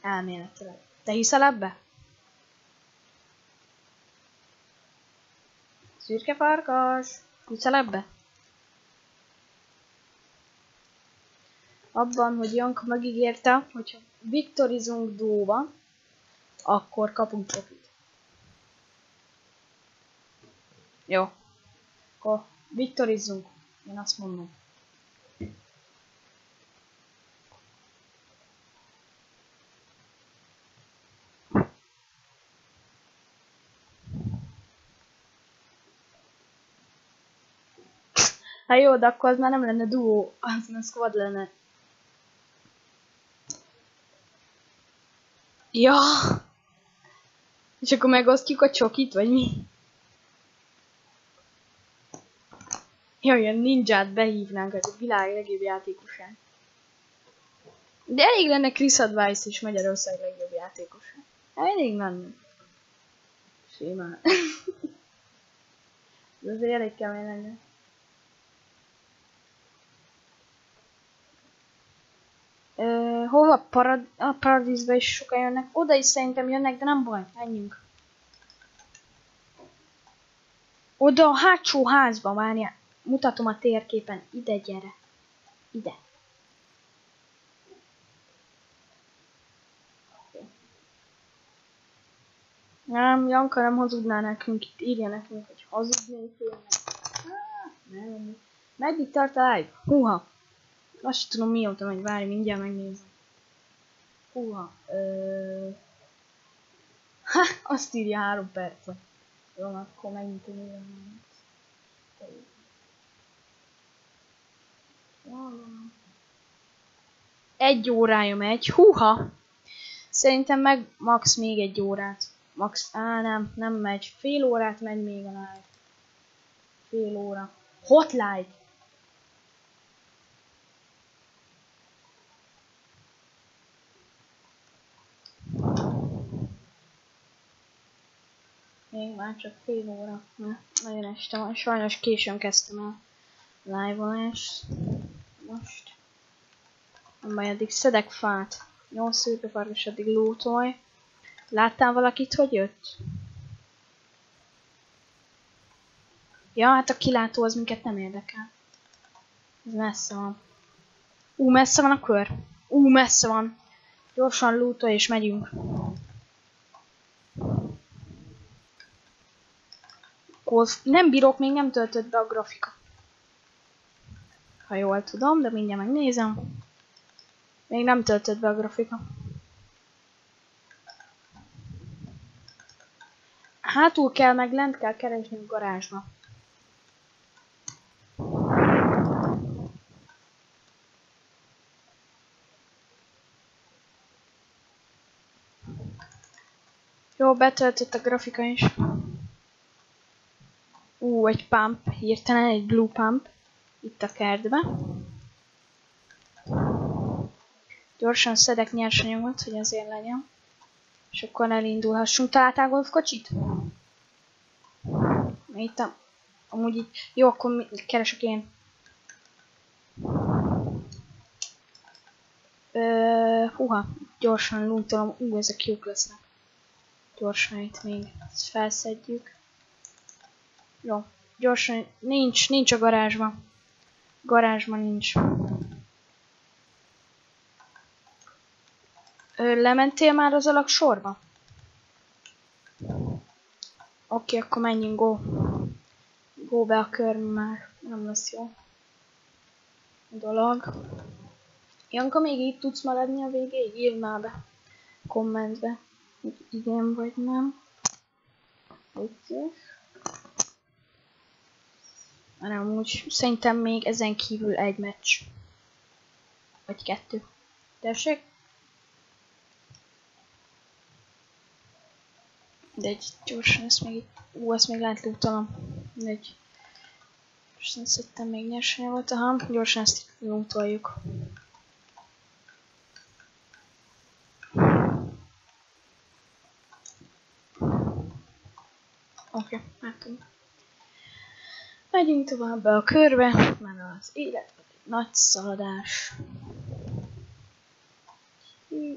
Elméletileg. Te hiszel ebbe? Szürke farkas. Hiszel ebbe? Abban, hogy Janka megígérte, hogyha viktorizunk dóba, akkor kapunk profit. Jó. Akkor viktorizzunk. Én azt mondom. Hát jó, de akkor az már nem lenne duó, az már squad lenne. Ja! És akkor megosztjuk a csokit, vagy mi? Jaj, ilyen ninját behívnánk a világ legjobb játékosán. De elég lenne Chris Advice is Magyarország legjobb játékosa. Elég lenne. Simán. De azért elég kemény lenne. Uh, hova? Parad a paradízba is sokan jönnek. Oda is szerintem jönnek, de nem baj, menjünk. Oda a hátsó házba, várjál. Mutatom a térképen. Ide gyere. Ide. Nem, Janka nem hazudná nekünk, itt írja nekünk, hogy hazudni félnek. Ah, nem. Meddig tart a live? Húha. Azt tudom mióta megy, várj, mindjárt megnézem. Húha. Ö... Ha, azt írja három percet. Jó, akkor megint nézem. Egy órája megy. Húha! Szerintem meg max még egy órát. Max, á nem, nem megy. Fél órát megy még a live. Fél óra. Hot like! Még már csak fél óra, mert nagyon este van. Sajnos későn kezdtem el live-olást. Most. Nem baj, addig szedek fát. Jó szürke farkas, addig lútolj. Láttál valakit, hogy jött? Ja, hát a kilátó az minket nem érdekel. Ez messze van. Ú, messze van a kör. Ú, messze van. Gyorsan lútolj és megyünk. Golf. Nem bírok, még nem töltött be a grafika. Ha jól tudom, de mindjárt megnézem. Még nem töltött be a grafika. Hátul kell, meg lent kell a garázsba. Jó, betöltött a grafika is. Ú, egy pump, hirtelen egy blue pump. itt a kertbe. Gyorsan szedek nyersanyagot, hogy azért legyen. És akkor elindulhassunk. Találtál golfkocsit? Itt a... Amúgy itt... Jó, akkor keresek én. Ö, huha, gyorsan lootolom. Ú, ezek jók lesznek. Gyorsan itt még ezt felszedjük. Jó, gyorsan, nincs, nincs a garázsban. Garázsban nincs. Ö, lementél már az alak sorba? Oké, akkor menjünk, go. Go be a kör, már nem lesz jó. Dolog. Janka, még itt tudsz maradni a végéig? Írd már be kommentbe, hogy igen vagy nem. Légy Mert amúgy szerintem még ezen kívül egy meccs. Vagy kettő. Tessék? De egy gyorsan ezt még itt... Ú, ezt még lútolom. De egy... Gyorsan szedtem még nyersanyagot, aha, gyorsan ezt lútoljuk. Oké, okay, látom. Megyünk tovább be a körbe, mert az élet nagy szaladás.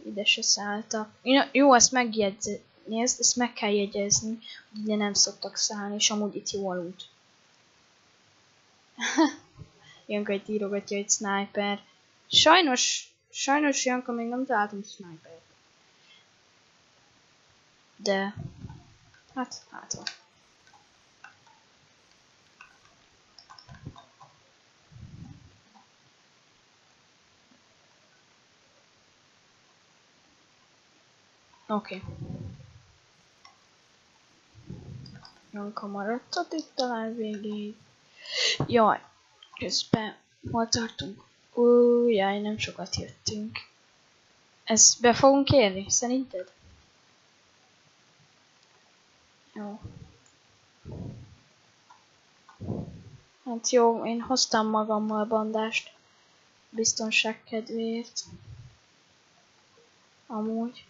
Ide se szálltak. Jó, ezt megjegyzni, ezt, ezt meg kell jegyezni, hogy ide nem szoktak szállni, és amúgy itt jó út. Janka itt írogatja, hogy sniper. Sajnos, sajnos Janka még nem találtam sniper. De, hát, hát van. Oké. Okay. Janka maradtat itt talán végéig. Jaj, közben hol tartunk? Újjaj, nem sokat jöttünk. Ezt be fogunk érni, szerinted? Jó. Hát jó, én hoztam magammal bandást. Biztonság kedvéért. Amúgy.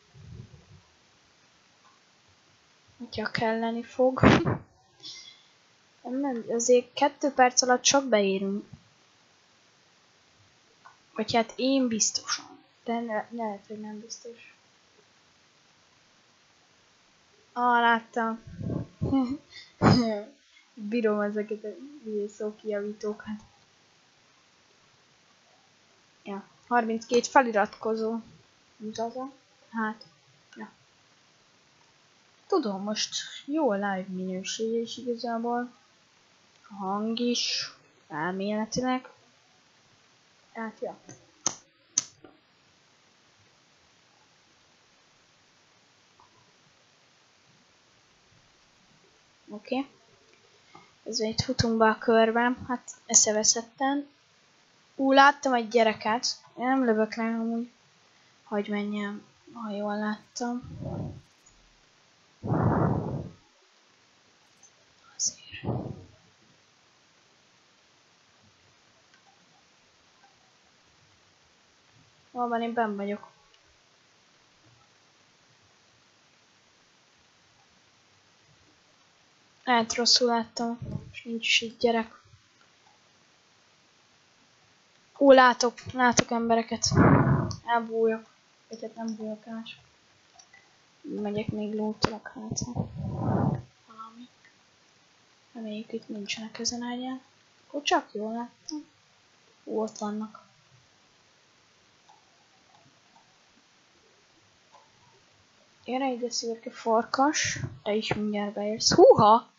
Hogyha kelleni fog. Nem, azért kettő perc alatt csak beérünk. Vagy hát én biztosan. De ne, lehet, hogy nem biztos. Ah, láttam. Bírom ezeket a szókijavítókat. Ja, 32 feliratkozó. Mutatom. Hát. Tudom, most jó a live minősége is igazából. A hang is, elméletileg. Tehát, ja. Oké. Okay. Itt futunk be a körben. Hát eszeveszetten. Ú, láttam egy gyereket. Én nem lövök le amúgy. Hogy menjem, ha jól láttam. Hol van, én benn vagyok. Hát rosszul láttam, és nincs is itt gyerek. Ó, látok, látok embereket. Elbújok. Vagy nem bújok el, megyek még lótolok hát. Valami. Reméljük itt nincsenek ezen ágyán. Akkor csak jól láttam. Ó, ott vannak. Gyere ide szürke farkas, te is mindjárt beérsz. Húha!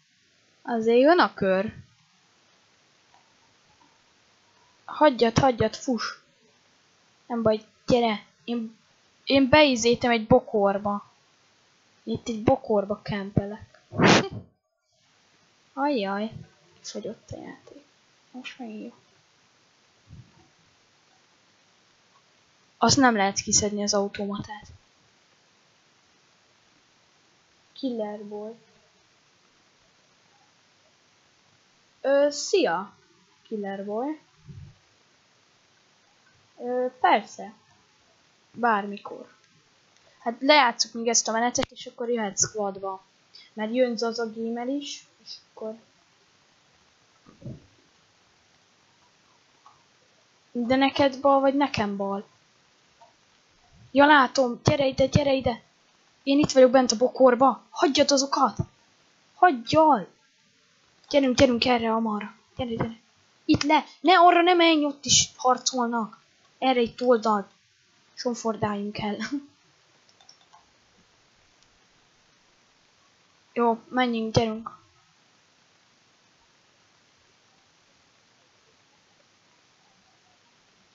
Azért jön a kör. Hagyjad, hagyjad, fuss. Nem baj, gyere. Én, én beizétem egy bokorba. Itt egy bokorba kempelek. Ajjaj, fogyott a játék. Most meg jó. Azt nem lehet kiszedni az automatát. Killer Boy. Ö, szia, Killer Boy. Ö, persze. Bármikor. Hát lejátszuk még ezt a menetet, és akkor jöhet squadba. Mert jön Zaza Gamer is, és akkor... De neked bal, vagy nekem bal? Ja, látom. Gyere ide, gyere ide. Én itt vagyok bent a bokorba. Hagyjad azokat. Hagyjal. Gyerünk, gyerünk erre amarra. Gyere, gyere. Itt le. Ne, arra ne menj, ott is harcolnak. Erre itt oldalt. Sonfordáljunk el. Jó, menjünk, gyerünk.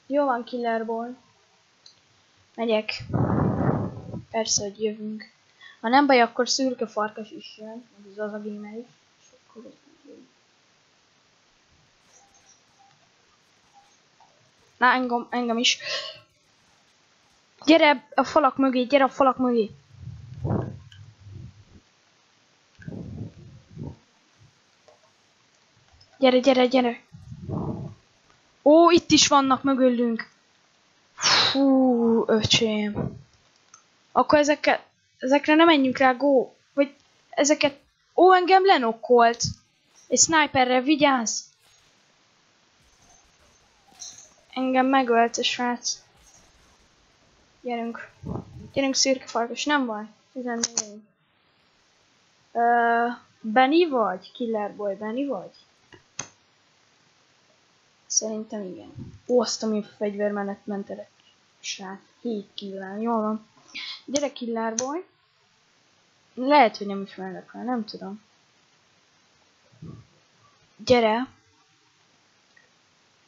Jó van, Killer Boy. Megyek. Persze, hogy jövünk. Ha nem baj, akkor szürke farkas is jön, az az a gamer. Na, engem, engem is. Gyere a falak mögé, gyere a falak mögé. Gyere, gyere, gyere. Ó, itt is vannak mögöllünk. Fú, öcsém. Akkor ezekkel, ezekre nem menjünk rá, go. Vagy ezeket... Ó, engem lenokkolt. Egy sniperre, vigyázz. Engem megölt a srác. Gyerünk. Gyerünk szürke farkas, nem baj. 14. Uh, Benny vagy? Killer Boy, Benny vagy? Szerintem igen. Ó, azt a fegyvermenet ment el egy srác. 7 killel, jól van. Gyere Killer Boy. Lehet, hogy nem ismerlek fel, nem tudom. Gyere.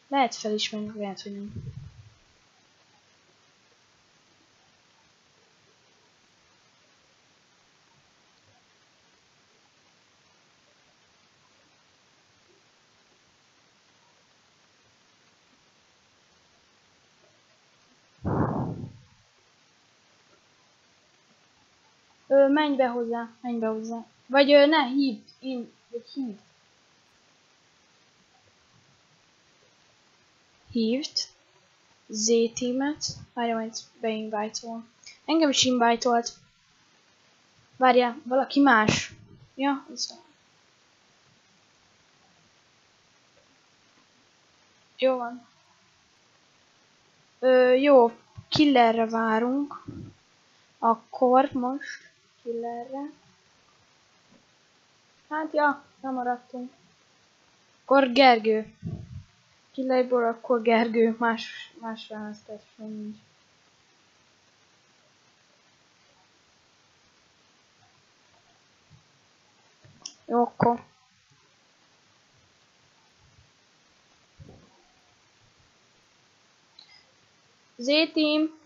Lehet felismerni, lehet, hogy nem. Ö, menj be hozzá, menj be hozzá. Vagy ö, ne, hívd, én, vagy hívd. Hívd. Z-teamet. Várja, majd beinvite-ol. Engem is invite-olt. Valaki más. Ja, ez Jó van. Ö, jó, killerre várunk. Akkor most killerre. Hát ja, nem maradtunk. Akkor Gergő. Killerból akkor Gergő, más, más választás nincs. Jó, akkor. Z-team.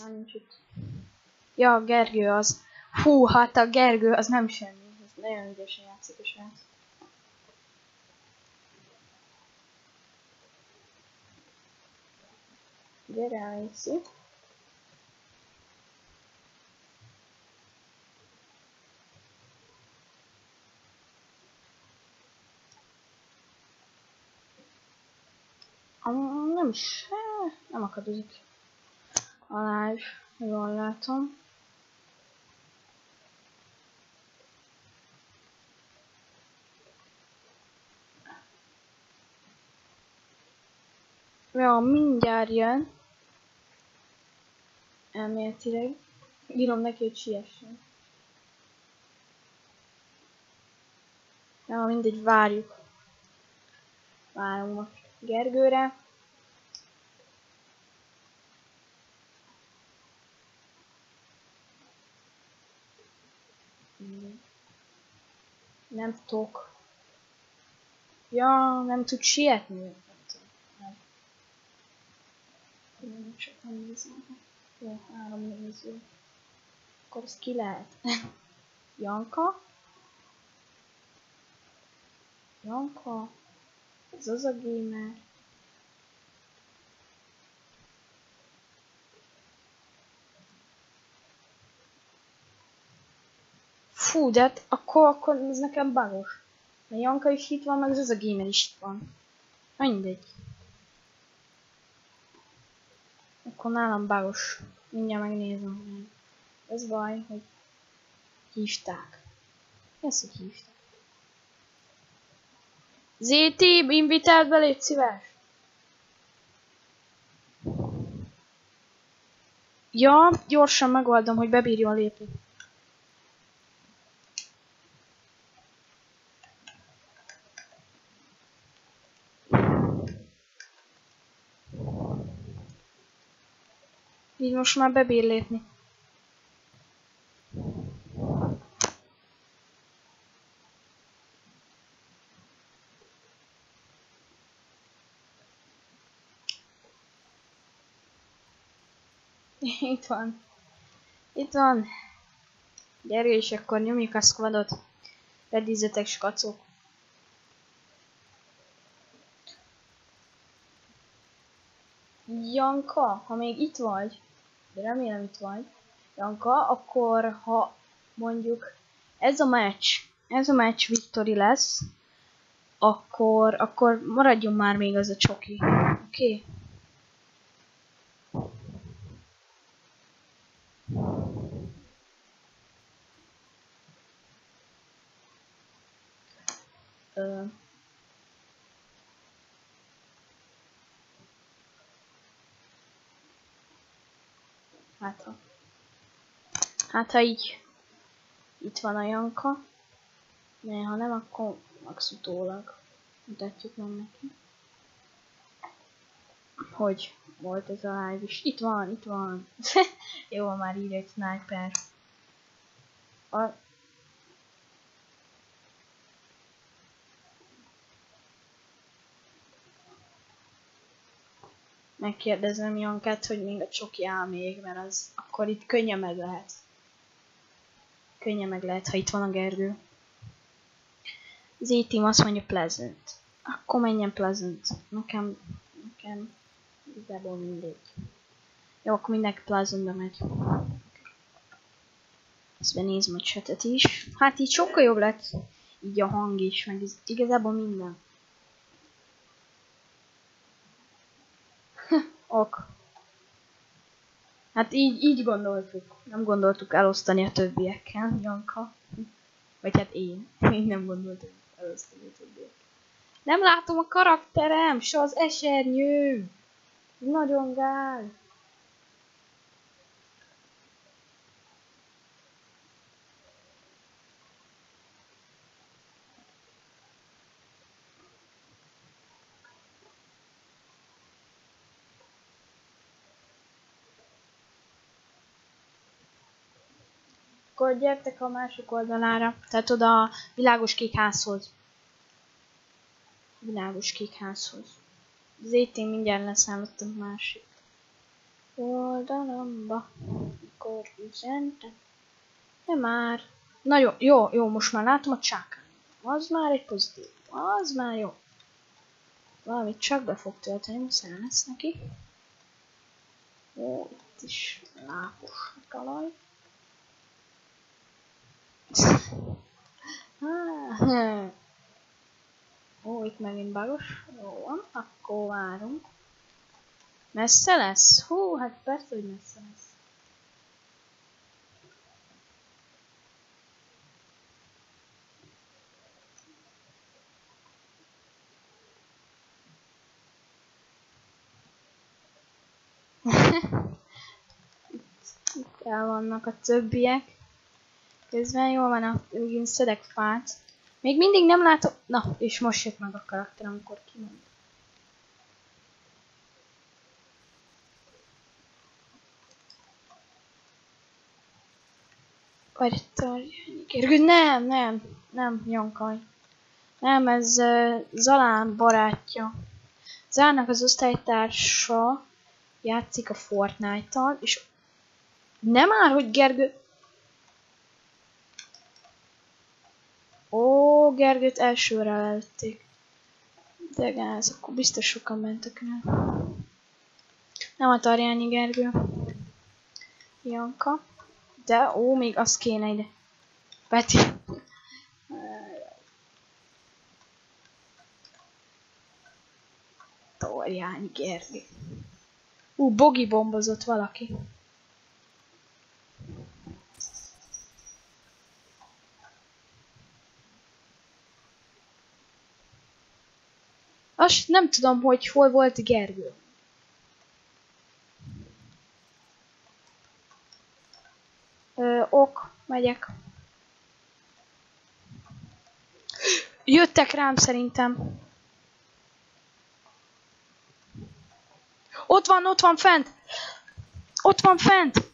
Nem nincs itt. Ja, Gergő az. Hú, hát a Gergő az nem semmi. Ez nagyon ügyesen játszik a srác. Gyere, Alici. Nem is, nem akadozik a live, jól látom. Ja, mindjárt jön. Elméletileg. Írom neki, hogy siessen. Ja, mindegy, várjuk. Várunk most Gergőre. Nem tudok. Ja, nem tud sietni. Nem sokan néznek. Jó, három néző. Akkor ez ki lehet? Janka. Janka. Ez az a gamer. Fú, de hát akkor, akkor ez nekem bagos. Mert Janka is itt van, meg az a gamer is itt van. Mindegy. Akkor nálam bágos. Mindjárt megnézem. Ez baj, hogy hívták. Mi az, hogy hívták? ZT, invitált be, légy szíves! Ja, gyorsan megoldom, hogy bebírjon lépni. Így most már bebír lépni. Itt van. Itt van. Gyere és akkor nyomjuk a squadot. Redízetek skacok. Janka, ha még itt vagy, de remélem itt vagy, Janka, akkor ha mondjuk ez a meccs, ez a meccs victory lesz, akkor, akkor maradjon már még az a csoki. Oké? Okay? Hát ha... Hát ha így... Itt van a Janka. De ha nem, akkor max utólag mutatjuk meg neki. Hogy volt ez a live is. Itt van, itt van. Jó, már ír egy sniper. A, megkérdezem Jankát, hogy még a csoki áll még, mert az akkor itt könnyen meg lehet. Könnyen meg lehet, ha itt van a Gergő. Z-Team azt mondja Pleasant. Akkor menjen Pleasant. Nekem, nekem igazából mindegy. Jó, akkor mindenki Pleasantbe megy. Ezt benézem a chatet is. Hát így sokkal jobb lett. Így a hang is, meg igazából minden. Ok. Hát így, így gondoltuk. Nem gondoltuk elosztani a többiekkel, Janka. Vagy hát én. Én nem gondoltam elosztani a többiekkel. Nem látom a karakterem, se az esernyő. Nagyon gál. Akkor gyertek a másik oldalára, tehát oda a világos kék házhoz. Világos kék házhoz. ZT mindjárt leszállottam másik oldalamba, akkor üzentem. De már. Na jó, jó, jó, most már látom a csák. Az már egy pozitív. Az már jó. Valamit csak be fog tölteni, muszáj lesz neki. Ó, itt is lápos a talaj. Ó, itt megint bagos. Jó van, akkor várunk. Messze lesz? Hú, hát persze, hogy messze lesz. itt, itt el vannak a többiek. Közben jól van, a, én szedek fát. Még mindig nem látom... Na, és most jött meg a karakter, amikor kimond. Vagy tartani. Nem, nem, nem, Jankaj. Nem, ez uh, Zalán barátja. Zálnak az osztálytársa játszik a Fortnite-tal, és nem már, hogy Gergő... Ó, Gergőt elsőre előtték. De gáz, akkor biztos sokan mentek rá. Nem a Tarjányi Gergő. Janka. De, ó, még az kéne ide. Peti. Tarjányi Gergő. Hú, bogi bombozott valaki. Azt nem tudom, hogy hol volt Gergő. Ö, ok, megyek. Jöttek rám szerintem. Ott van, ott van fent! Ott van fent!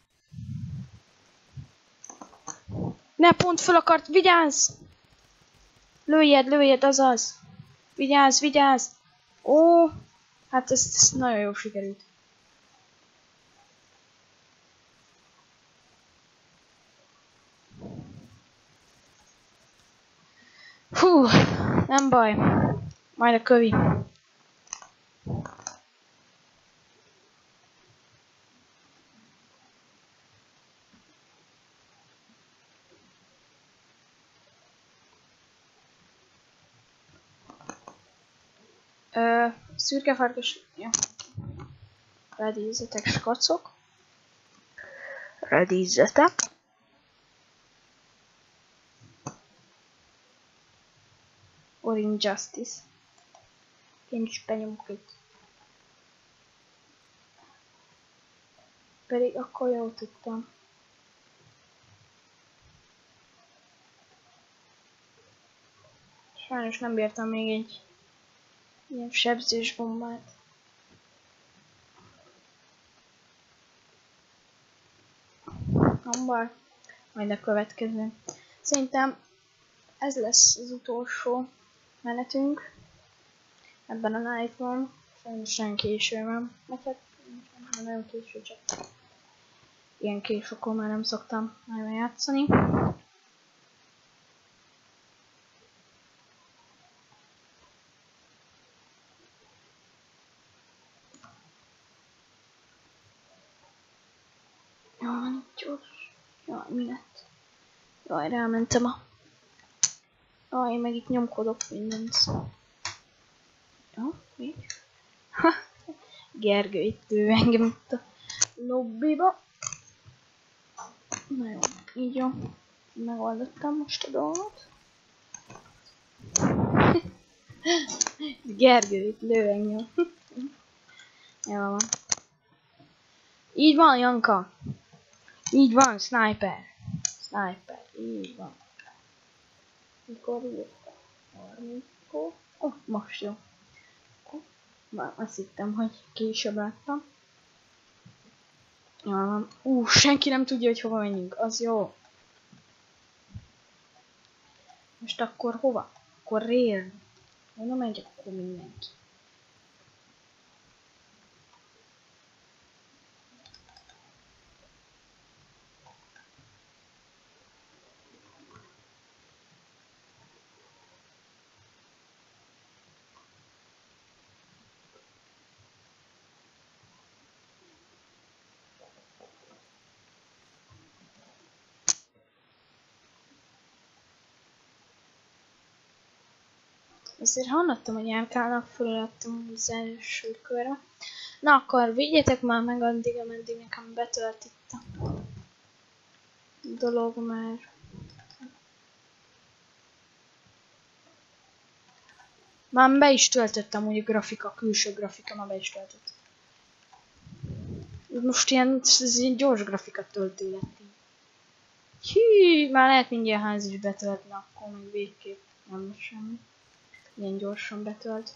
Ne, pont föl akart, vigyázz! Lőjed, lőjed, azaz! Vigyázz, vigyázz! Ó, hát ez, ez nagyon jó sikerült. Hú, nem baj. Majd a kövi. Ö, szürke farkas... Ja. Redízzetek, skacok. Redízzetek. Or Injustice. Én is benyomok itt. Pedig akkor jól tudtam. Sajnos nem bírtam még egy ilyen sebzés bombát. Nem baj. Majd a következő. Szerintem ez lesz az utolsó menetünk ebben a night-ban. Sajnos nagyon késő van. Vagy hát nem nagyon késő, csak ilyen későkor már nem szoktam nagyon játszani. Jaj, gyors. Jaj, mi lett? Jaj, rámentem a... Jaj, én meg itt nyomkodok mindent. Jó, mi? Ha, Gergő itt ő engem itt a lobbiba. Na jó, így jó. Megoldottam most a dolgot. Gergő itt lő engem. jó van. Így van, Janka. Így van, sniper. Sniper, így van. Mikor írta? 30-kor? Oh, most jó. Már azt hittem, hogy később láttam. Jó van. Ú, uh, senki nem tudja, hogy hova menjünk. Az jó. Most akkor hova? Akkor rél. Mondom, megyek akkor mindenki. Azért hallottam, hogy járkálnak fölöttem az első körre. Na akkor vigyétek már meg addig, ameddig nekem betölt itt a dolog már. Már be is töltöttem, úgy a grafika, külső grafika már be is töltött. Most ilyen, ez ilyen gyors grafika töltő lett. Hű, már lehet mindjárt ház is betöltni, akkor még végképp nem semmi ilyen gyorsan betölt.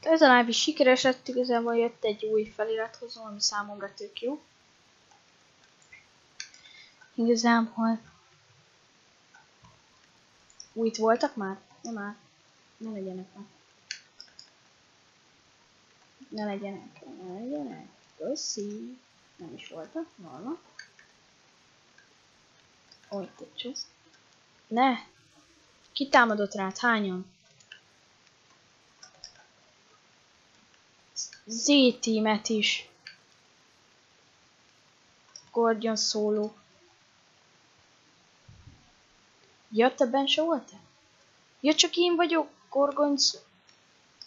Ez a live is sikeres lett, igazából jött egy új feliratkozó, ami számomra tök jó. Igazából újt voltak már? Nem már. Ne legyenek már. Ne legyenek, ne legyenek. Köszi. Nem is voltak, norma. Ó, itt Ne, ki támadott rád? Hányan? Z-tímet is. Gordion szóló. Ja, te ben se volt -e? Ja, csak én vagyok. Gorgonyz...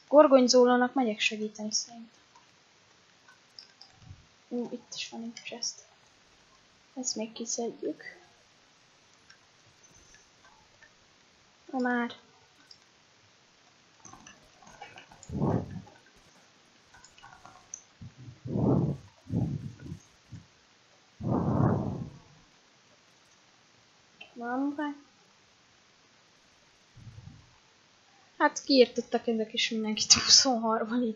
Gorgonyzólónak megyek segíteni szerintem. Ú, itt is van egy chest. Ezt még kiszedjük. Na már. Be. Hát kiírtottak ezek is mindenkit 23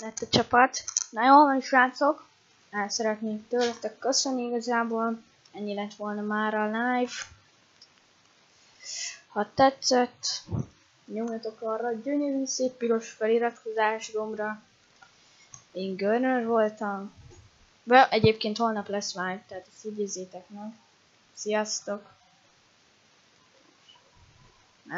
lett a csapat. Na jó van srácok, el szeretnék tőletek köszönni igazából. Ennyi lett volna már a live. Ha tetszett, nyomjatok arra a gyönyörű szép piros feliratkozás gombra. Én Görner voltam. Be, egyébként holnap lesz live, tehát így meg. Sziasztok!